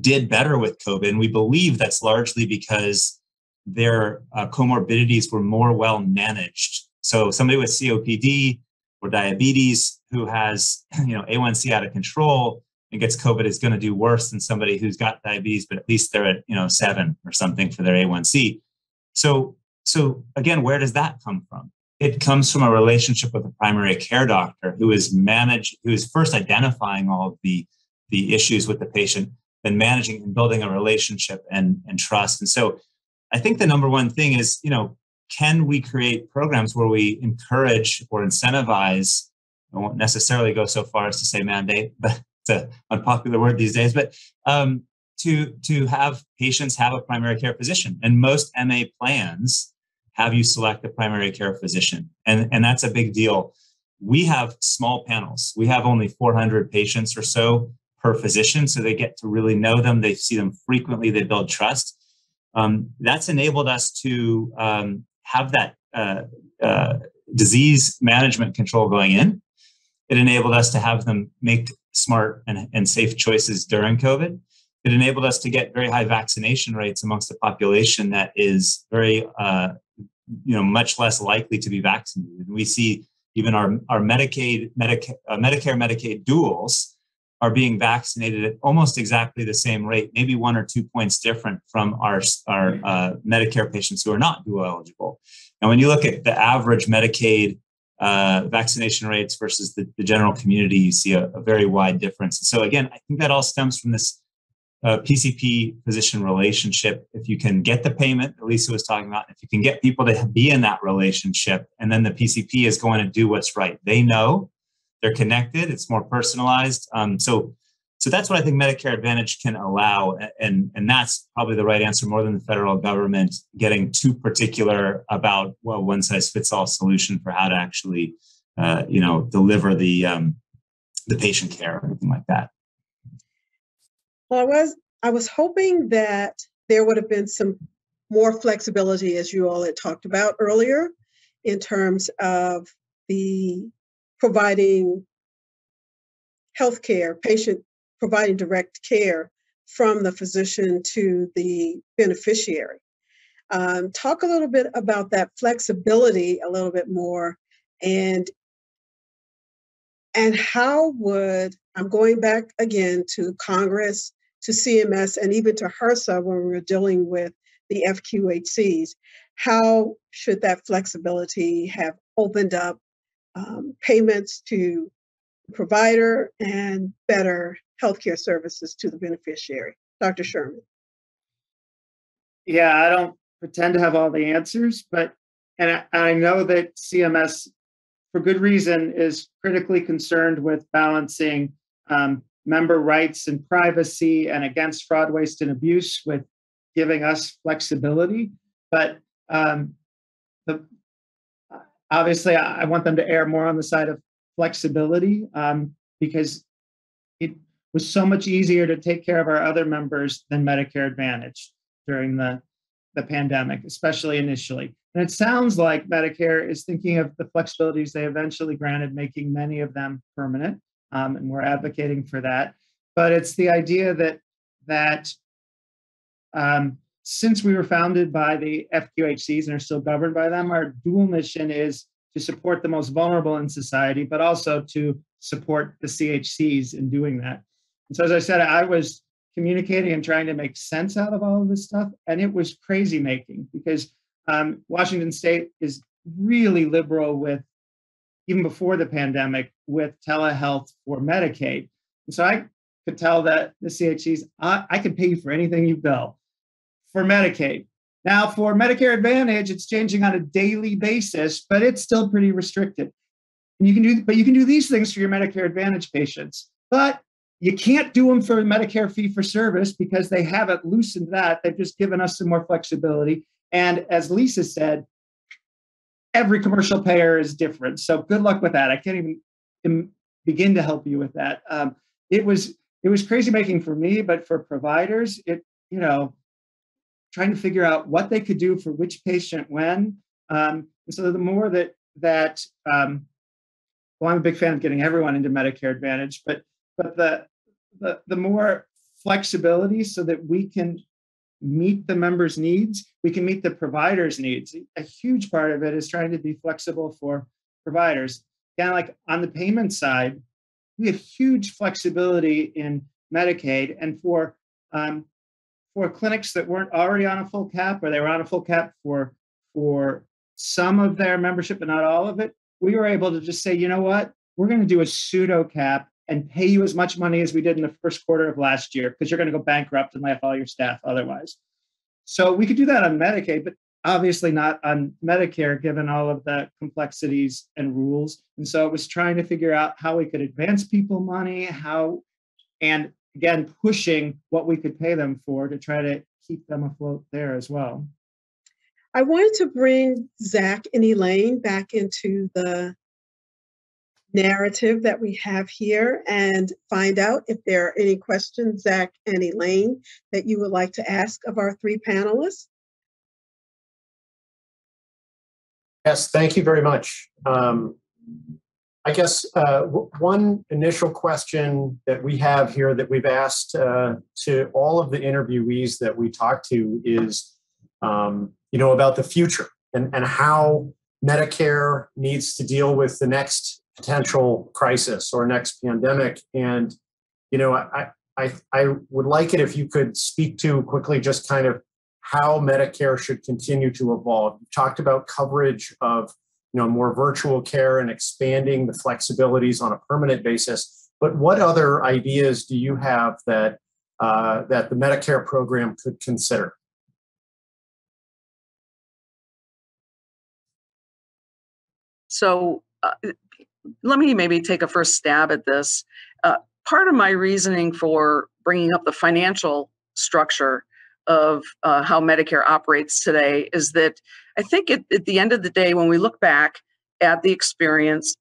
did better with COVID. And we believe that's largely because their uh, comorbidities were more well managed. So somebody with COPD or diabetes who has, (clears throat) you know, A1C out of control and gets COVID is going to do worse than somebody who's got diabetes, but at least they're at, you know, seven or something for their A1C. So, so again, where does that come from? it comes from a relationship with a primary care doctor who is managed, who is first identifying all of the, the issues with the patient, than managing and building a relationship and, and trust. And so I think the number one thing is, you know, can we create programs where we encourage or incentivize? I won't necessarily go so far as to say mandate, (laughs) but it's an unpopular word these days. But um, to to have patients have a primary care physician, and most MA plans have you select a primary care physician, and and that's a big deal. We have small panels. We have only 400 patients or so per physician, so they get to really know them. They see them frequently. They build trust. Um, that's enabled us to um, have that uh, uh, disease management control going in. It enabled us to have them make smart and, and safe choices during COVID. It enabled us to get very high vaccination rates amongst a population that is very, uh, you know, much less likely to be vaccinated. We see even our, our Medicaid, Medica- uh, Medicare, Medicaid duals are being vaccinated at almost exactly the same rate, maybe one or two points different from our, our uh, Medicare patients who are not dual eligible. Now, when you look at the average Medicaid uh, vaccination rates versus the, the, general community, you see a, a, very wide difference. So again, I think that all stems from this uh, PCP physician relationship. If you can get the payment, Lisa was talking about, if you can get people to be in that relationship, and then the PCP is going to do what's right. They know they're connected. It's more personalized. Um, so, so that's what I think Medicare Advantage can allow, and and that's probably the right answer more than the federal government getting too particular about well one size fits all solution for how to actually, uh, you know, deliver the um, the patient care or anything like that. Well, I was I was hoping that there would have been some more flexibility, as you all had talked about earlier, in terms of the providing health care, patient providing direct care from the physician to the beneficiary. Um, talk a little bit about that flexibility a little bit more and and how would i'm going back again to congress to cms and even to hrsa when we were dealing with the fqhcs how should that flexibility have opened up um, payments to the provider and better healthcare services to the beneficiary. Dr. Sherman. Yeah, I don't pretend to have all the answers, but and I, I know that CMS, for good reason, is critically concerned with balancing um, member rights and privacy and against fraud, waste, and abuse with giving us flexibility. But um, the, obviously I, want them to err more on the side of flexibility um, because it was so much easier to take care of our other members than Medicare Advantage during the, the pandemic, especially initially. And it sounds like Medicare is thinking of the flexibilities they eventually granted, making many of them permanent. Um, and we're advocating for that. But it's the idea that that um, since we were founded by the FQHCs and are still governed by them, our dual mission is to support the most vulnerable in society, but also to support the CHCs in doing that. And so, as I said, I was communicating and trying to make sense out of all of this stuff, and it was crazy making because um, Washington State is really liberal with, even before the pandemic, with telehealth for Medicaid. And so I could tell that the CHCs, I, I can pay you for anything you bill for Medicaid. Now, for Medicare Advantage, it's changing on a daily basis, but it's still pretty restricted. And you can do, but you can do these things for your Medicare Advantage patients. But you can't do them for Medicare fee for service because they haven't loosened that. They've just given us some more flexibility. And as Lisa said, every commercial payer is different. So good luck with that. I can't even begin to help you with that. Um, it was it was crazy making for me, but for providers, it you know trying to figure out what they could do for which patient when. Um, and so the more that that um, well, I'm a big fan of getting everyone into Medicare Advantage, but but the the, the more flexibility so that we can meet the members' needs, we can meet the providers' needs. A huge part of it is trying to be flexible for providers. Again, like on the payment side, we have huge flexibility in Medicaid, and for um, for clinics that weren't already on a full cap or they were on a full cap for for some of their membership but not all of it we were able to just say you know what we're going to do a pseudo cap and pay you as much money as we did in the first quarter of last year because you're going to go bankrupt and lay off all your staff otherwise. So we could do that on Medicaid, but obviously not on Medicare, given all of the complexities and rules. And so it was trying to figure out how we could advance people money, how, and again, pushing what we could pay them for to try to keep them afloat there as well. I wanted to bring Zach and Elaine back into the narrative that we have here and find out if there are any questions, Zach and Elaine, that you would like to ask of our three panelists. Yes, thank you very much. Um, I guess uh, one initial question that we have here that we've asked uh, to all of the interviewees that we talked to is, um, you know, about the future and, and how Medicare needs to deal with the next potential crisis or next pandemic. And, you know, I, I, I would like it if you could speak to quickly just kind of how Medicare should continue to evolve. You talked about coverage of you know more virtual care and expanding the flexibilities on a permanent basis. But what other ideas do you have that uh, that the Medicare program could consider? So uh, let me maybe take a first stab at this. Uh, part of my reasoning for bringing up the financial structure of uh, how Medicare operates today is that I think at, at the end of the day, when we look back at the experience,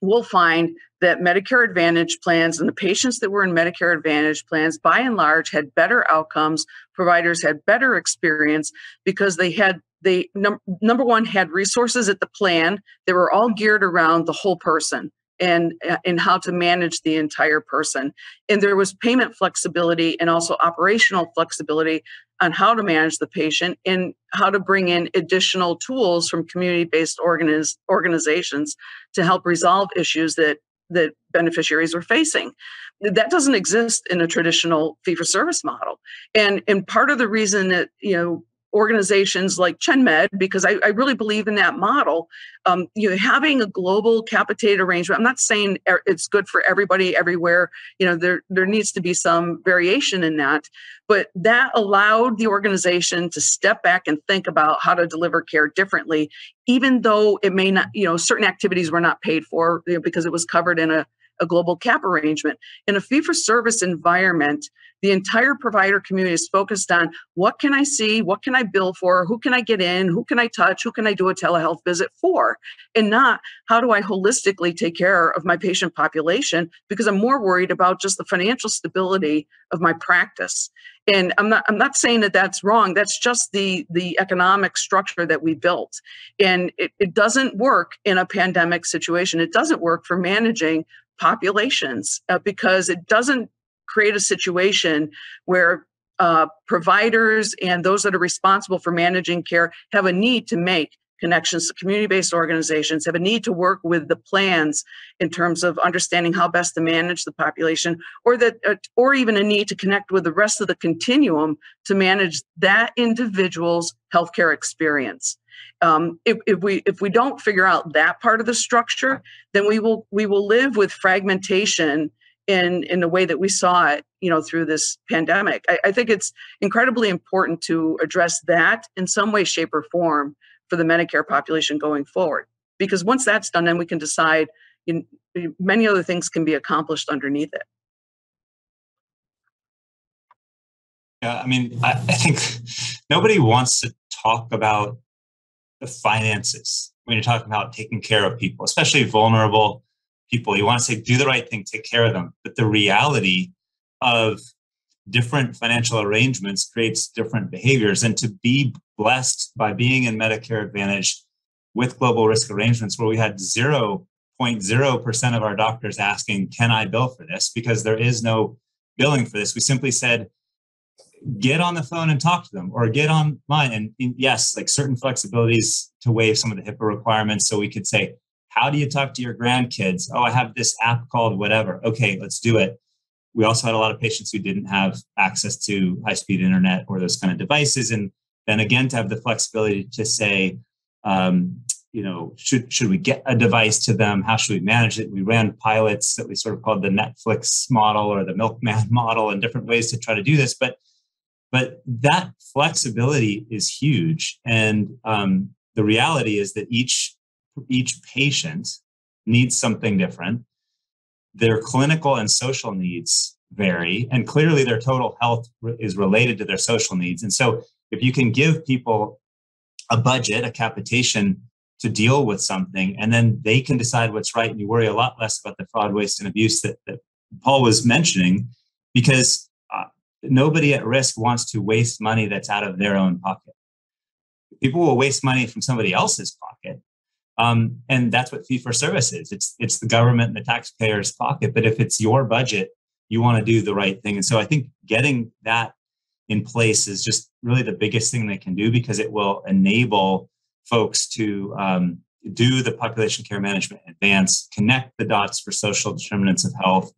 we'll find that Medicare Advantage plans and the patients that were in Medicare Advantage plans, by and large, had better outcomes. Providers had better experience because they had they num- number one had resources at the plan. That were all geared around the whole person and uh, and how to manage the entire person. And there was payment flexibility and also operational flexibility on how to manage the patient and how to bring in additional tools from community-based organiz- organizations to help resolve issues that that beneficiaries are facing. That doesn't exist in a traditional fee for service model. And and part of the reason that you know organizations like ChenMed, because I, I really believe in that model. Um, you know, having a global capitated arrangement. I'm not saying it's good for everybody everywhere. You know, there there needs to be some variation in that, but that allowed the organization to step back and think about how to deliver care differently, even though it may not. You know, certain activities were not paid for you know, because it was covered in a a global cap arrangement. In a fee for service environment, the entire provider community is focused on what can I see, what can I bill for, who can I get in, who can I touch, who can I do a telehealth visit for, and not how do I holistically take care of my patient population because I'm more worried about just the financial stability of my practice. And I'm not I'm not saying that that's wrong. That's just the the economic structure that we built, and it, it doesn't work in a pandemic situation. It doesn't work for managing populations uh, because it doesn't create a situation where uh, providers and those that are responsible for managing care have a need to make connections to community-based organizations have a need to work with the plans in terms of understanding how best to manage the population or that uh, or even a need to connect with the rest of the continuum to manage that individual's healthcare experience um, if, if we if we don't figure out that part of the structure then we will we will live with fragmentation in in the way that we saw it you know through this pandemic. I, I, think it's incredibly important to address that in some way shape or form for the medicare population going forward. Because once that's done then we can decide know, many other things can be accomplished underneath it. Yeah i mean I, I think nobody wants to talk about the finances when you're talking about taking care of people especially vulnerable people. You want to say, do the right thing, take care of them. But the reality of different financial arrangements creates different behaviors. And to be blessed by being in Medicare Advantage with global risk arrangements, where we had 0.0% of our doctors asking, Can I bill for this? Because there is no billing for this. We simply said, Get on the phone and talk to them or get online. And yes, like certain flexibilities to waive some of the HIPAA requirements. So we could say, how do you talk to your grandkids? Oh, I have this app called whatever. Okay, let's do it. We also had a lot of patients who didn't have access to high speed internet or those kind of devices. And then again, to have the flexibility to say, um, you know, should should we get a device to them? How should we manage it? We ran pilots that we sort of called the Netflix model or the milkman (laughs) model and different ways to try to do this. But but that flexibility is huge. And um, the reality is that each each patient needs something different. Their clinical and social needs vary, and clearly their total health is related to their social needs. And so, if you can give people a budget, a capitation to deal with something, and then they can decide what's right, and you worry a lot less about the fraud, waste, and abuse that, that Paul was mentioning, because nobody at risk wants to waste money that's out of their own pocket. People will waste money from somebody else's pocket, um, and that's what fee for service is. It's it's the government and the taxpayer's pocket. But if it's your budget, you want to do the right thing. And so I think getting that in place is just really the biggest thing they can do because it will enable folks to um, do the population care management advance, connect the dots for social determinants of health,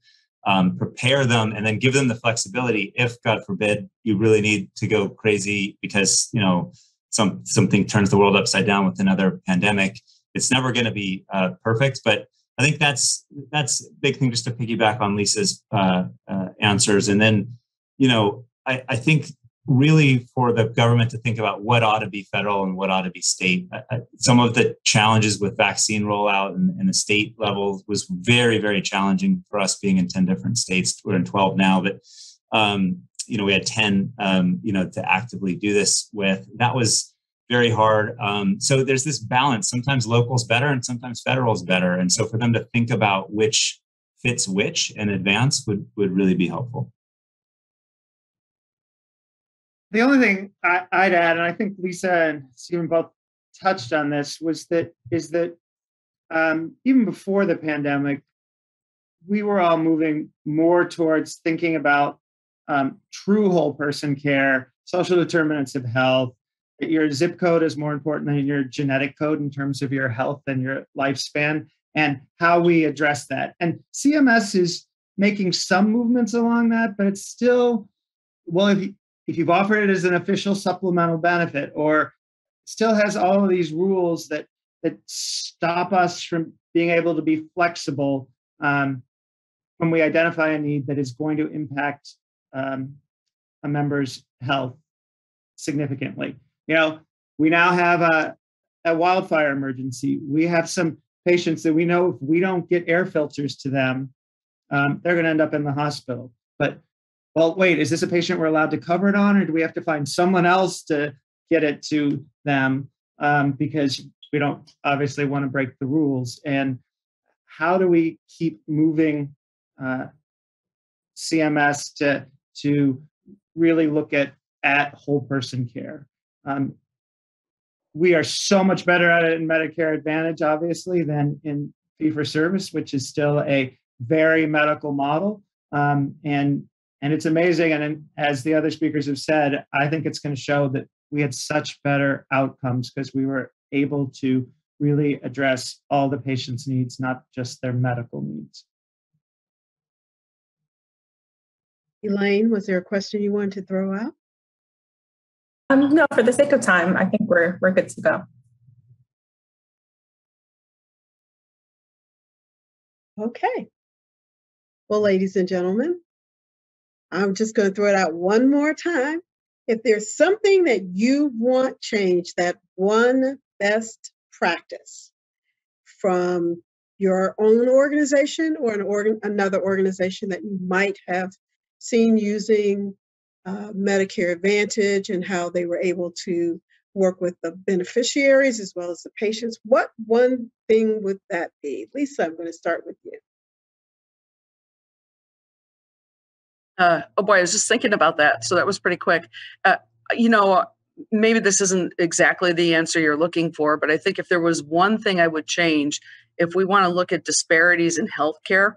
um, prepare them, and then give them the flexibility if, God forbid, you really need to go crazy because you know some something turns the world upside down with another pandemic. It's never going to be uh, perfect, but I think that's that's big thing just to piggyback on Lisa's uh, uh, answers, and then you know I, I think really for the government to think about what ought to be federal and what ought to be state. Some of the challenges with vaccine rollout and, and, the state level was very, very challenging for us being in 10 different states. We're in 12 now, but um, you know, we had 10, um, you know, to actively do this with. That was very hard. Um, so there's this balance. Sometimes local's better and sometimes federal's better. And so for them to think about which fits which in advance would, would really be helpful. The only thing I, would add, and I think Lisa and Stephen both touched on this, was that is that um, even before the pandemic, we were all moving more towards thinking about um, true whole person care, social determinants of health. That your zip code is more important than your genetic code in terms of your health and your lifespan, and how we address that. And CMS is making some movements along that, but it's still well, if you, if you've offered it as an official supplemental benefit or still has all of these rules that that stop us from being able to be flexible um, when we identify a need that is going to impact um, a member's health significantly. You know, we now have a, a wildfire emergency. We have some patients that we know if we don't get air filters to them, um, they're going to end up in the hospital. But well, wait, is this a patient we're allowed to cover it on, or do we have to find someone else to get it to them? Um, because we don't obviously want to break the rules. And how do we keep moving uh, CMS to to really look at at whole person care? Um, we are so much better at it in Medicare Advantage, obviously, than in fee for service, which is still a very medical model. Um, and and it's amazing. And as the other speakers have said, I think it's going to show that we had such better outcomes because we were able to really address all the patient's needs, not just their medical needs. Elaine, was there a question you wanted to throw out? Um, no, for the sake of time, I think we're we're good to go. Okay. Well, ladies and gentlemen, I'm just going to throw it out one more time. If there's something that you want changed, that one best practice from your own organization or an organ, another organization that you might have seen using uh, Medicare Advantage and how they were able to work with the beneficiaries as well as the patients, what one thing would that be? Lisa, I'm going to start with you. Uh, oh boy, I was just thinking about that. So that was pretty quick. Uh, you know, maybe this isn't exactly the answer you're looking for, but I think if there was one thing I would change, if we want to look at disparities in healthcare,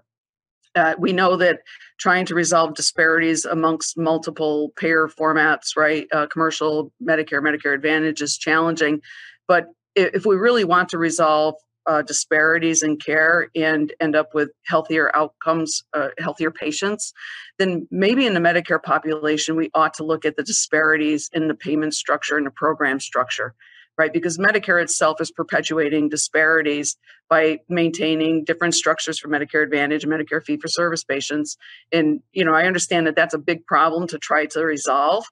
uh, we know that trying to resolve disparities amongst multiple payer formats, right, uh, commercial, Medicare, Medicare Advantage is challenging. But if we really want to resolve uh, disparities in care and end up with healthier outcomes, uh, healthier patients, then maybe in the Medicare population, we ought to look at the disparities in the payment structure and the program structure. right? Because Medicare itself is perpetuating disparities by maintaining different structures for Medicare Advantage, and Medicare fee for service patients. And, you know, I understand that that's a big problem to try to resolve.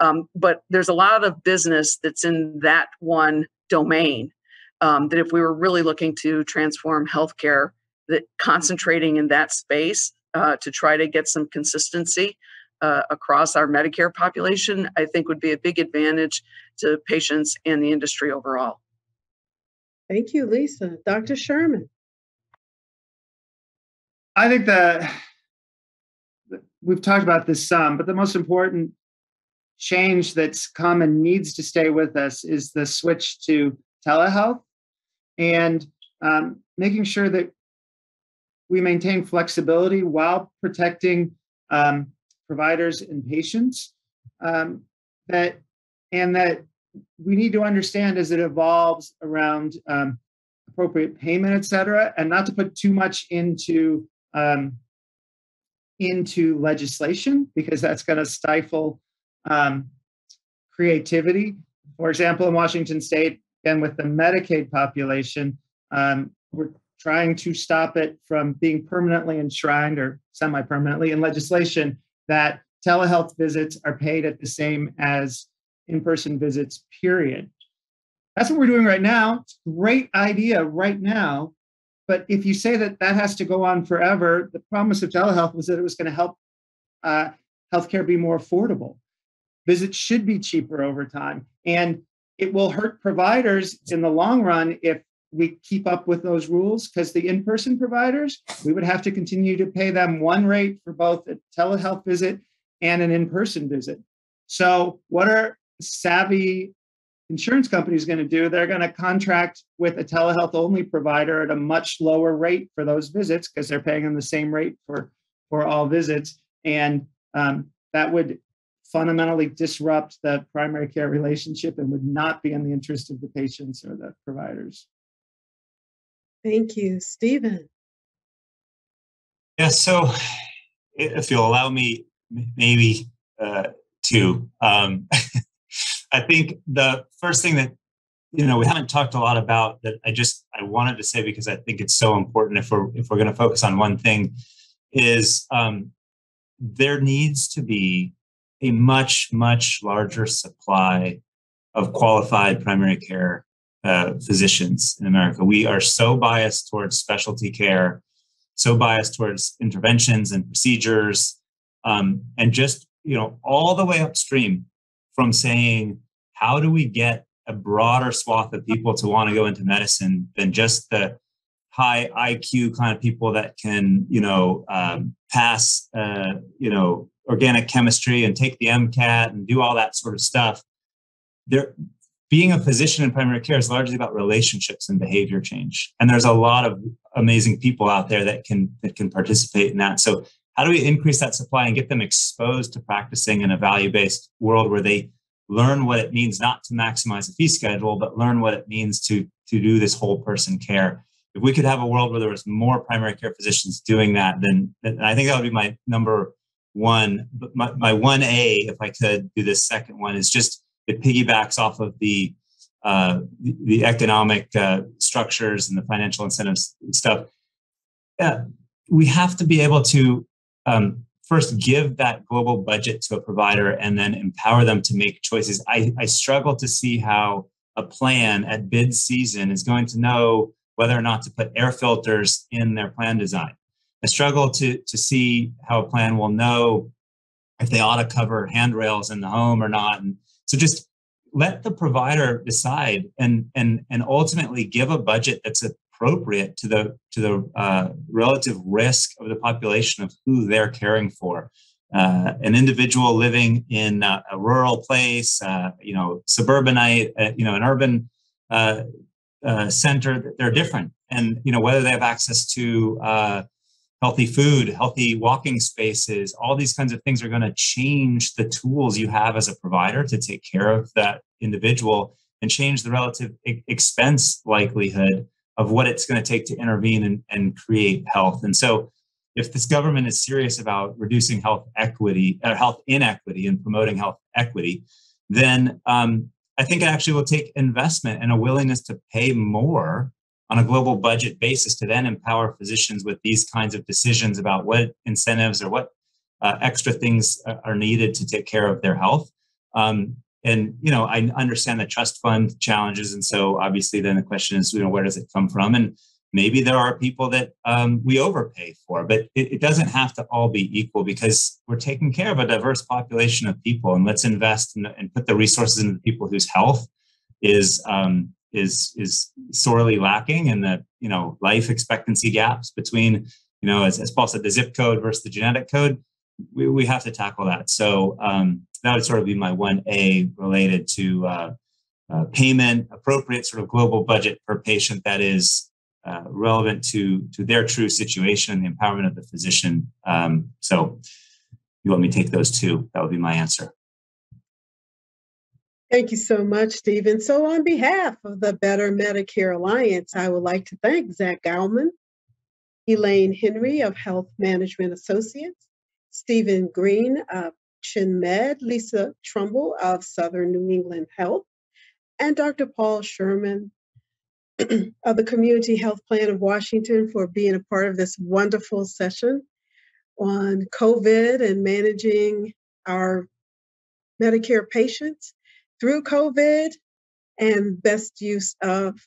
Um, but there's a lot of business that's in that one domain um, that if we were really looking to transform healthcare, that concentrating in that space uh, to try to get some consistency uh, across our Medicare population, I think would be a big advantage to patients and the industry overall. Thank you, Lisa. Dr. Sherman. I think that we've talked about this some, but the most important change that's come and needs to stay with us is the switch to telehealth and um, making sure that we maintain flexibility while protecting um, providers and patients. Um, that and that we need to understand as it evolves around um, appropriate payment, et cetera, and not to put too much into um, into legislation because that's going to stifle um, creativity. For example, in Washington State, and with the Medicaid population, um, we're trying to stop it from being permanently enshrined or semi-permanently in legislation that telehealth visits are paid at the same as in-person visits period. That's what we're doing right now. It's a great idea right now. But if you say that that has to go on forever the promise of telehealth was that it was going to help uh, healthcare be more affordable. Visits should be cheaper over time. And it will hurt providers in the long run if we keep up with those rules because the in-person providers we would have to continue to pay them one rate for both a telehealth visit and an in-person visit. So what are savvy insurance companies going to do? They're going to contract with a telehealth only provider at a much lower rate for those visits because they're paying them the same rate for for all visits. And um, that would fundamentally disrupt the primary care relationship and would not be in the interest of the patients or the providers Thank you. Stephen. Yeah, so if you'll allow me, maybe uh, to, um, (laughs) I think the first thing that you know we haven't talked a lot about that I just I wanted to say because I think it's so important if we're if we're going to focus on one thing is um, there needs to be a much much larger supply of qualified primary care uh, physicians in America. We are so biased towards specialty care, so biased towards interventions and procedures, um, and just you know all the way upstream from saying how do we get a broader swath of people to want to go into medicine than just the high IQ kind of people that can you know um, pass uh, you know organic chemistry and take the MCAT and do all that sort of stuff. There, being a physician in primary care is largely about relationships and behavior change and there's a lot of amazing people out there that can that can participate in that so how do we increase that supply and get them exposed to practicing in a value-based world where they learn what it means not to maximize a fee schedule but learn what it means to to do this whole person care if we could have a world where there was more primary care physicians doing that then, then i think that would be my number one but my, my one a if i could do this second one is just it piggybacks off of the uh, the, economic uh, structures and the financial incentives stuff. Yeah, we have to be able to um, first give that global budget to a provider and then empower them to make choices. I, I struggle to see how a plan at bid season is going to know whether or not to put air filters in their plan design. I struggle to, to see how a plan will know if they ought to cover handrails in the home or not. And so just let the provider decide and and and ultimately give a budget that's appropriate to the to the uh, relative risk of the population of who they're caring for. Uh, an individual living in a, a rural place, uh, you know, suburbanite, uh, you know, an urban uh, uh, center, they're different. And you know whether they have access to healthy food, healthy walking spaces, all these kinds of things are going to change the tools you have as a provider to take care of that individual and change the relative expense likelihood of what it's going to take to intervene and, and create health. And so if this government is serious about reducing health equity, uh, health inequity and promoting health equity, then um, I think it actually will take investment and a willingness to pay more on a global budget basis to then empower physicians with these kinds of decisions about what incentives or what uh, extra things are needed to take care of their health. Um, and you know, I understand the trust fund challenges, and so obviously, then the question is, you know, where does it come from? And maybe there are people that um, we overpay for, but it, it, doesn't have to all be equal because we're taking care of a diverse population of people, and let's invest in, and put the resources into the people whose health is um, is is sorely lacking, and the you know life expectancy gaps between you know as, as Paul said, the zip code versus the genetic code we, we have to tackle that. So um, that would sort of be my 1A related to uh, uh, payment, appropriate sort of global budget per patient that is uh, relevant to, to their true situation and the empowerment of the physician. Um, so you want me take those two? That would be my answer. Thank you so much, Stephen. So, on behalf of the Better Medicare Alliance, I would like to thank Zach Gaumer, Elaine Henry of Health Management Associates, Stephen Greene of ChenMed, Lisa Trumble of Southern New England Health, and Dr. Paul Sherman of the Community Health Plan of Washington for being a part of this wonderful session on COVID and managing our Medicare patients through COVID and best use of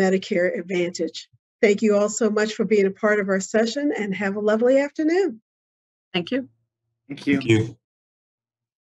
Medicare Advantage. Thank you all so much for being a part of our session and have a lovely afternoon. Thank you. Thank you. Thank you.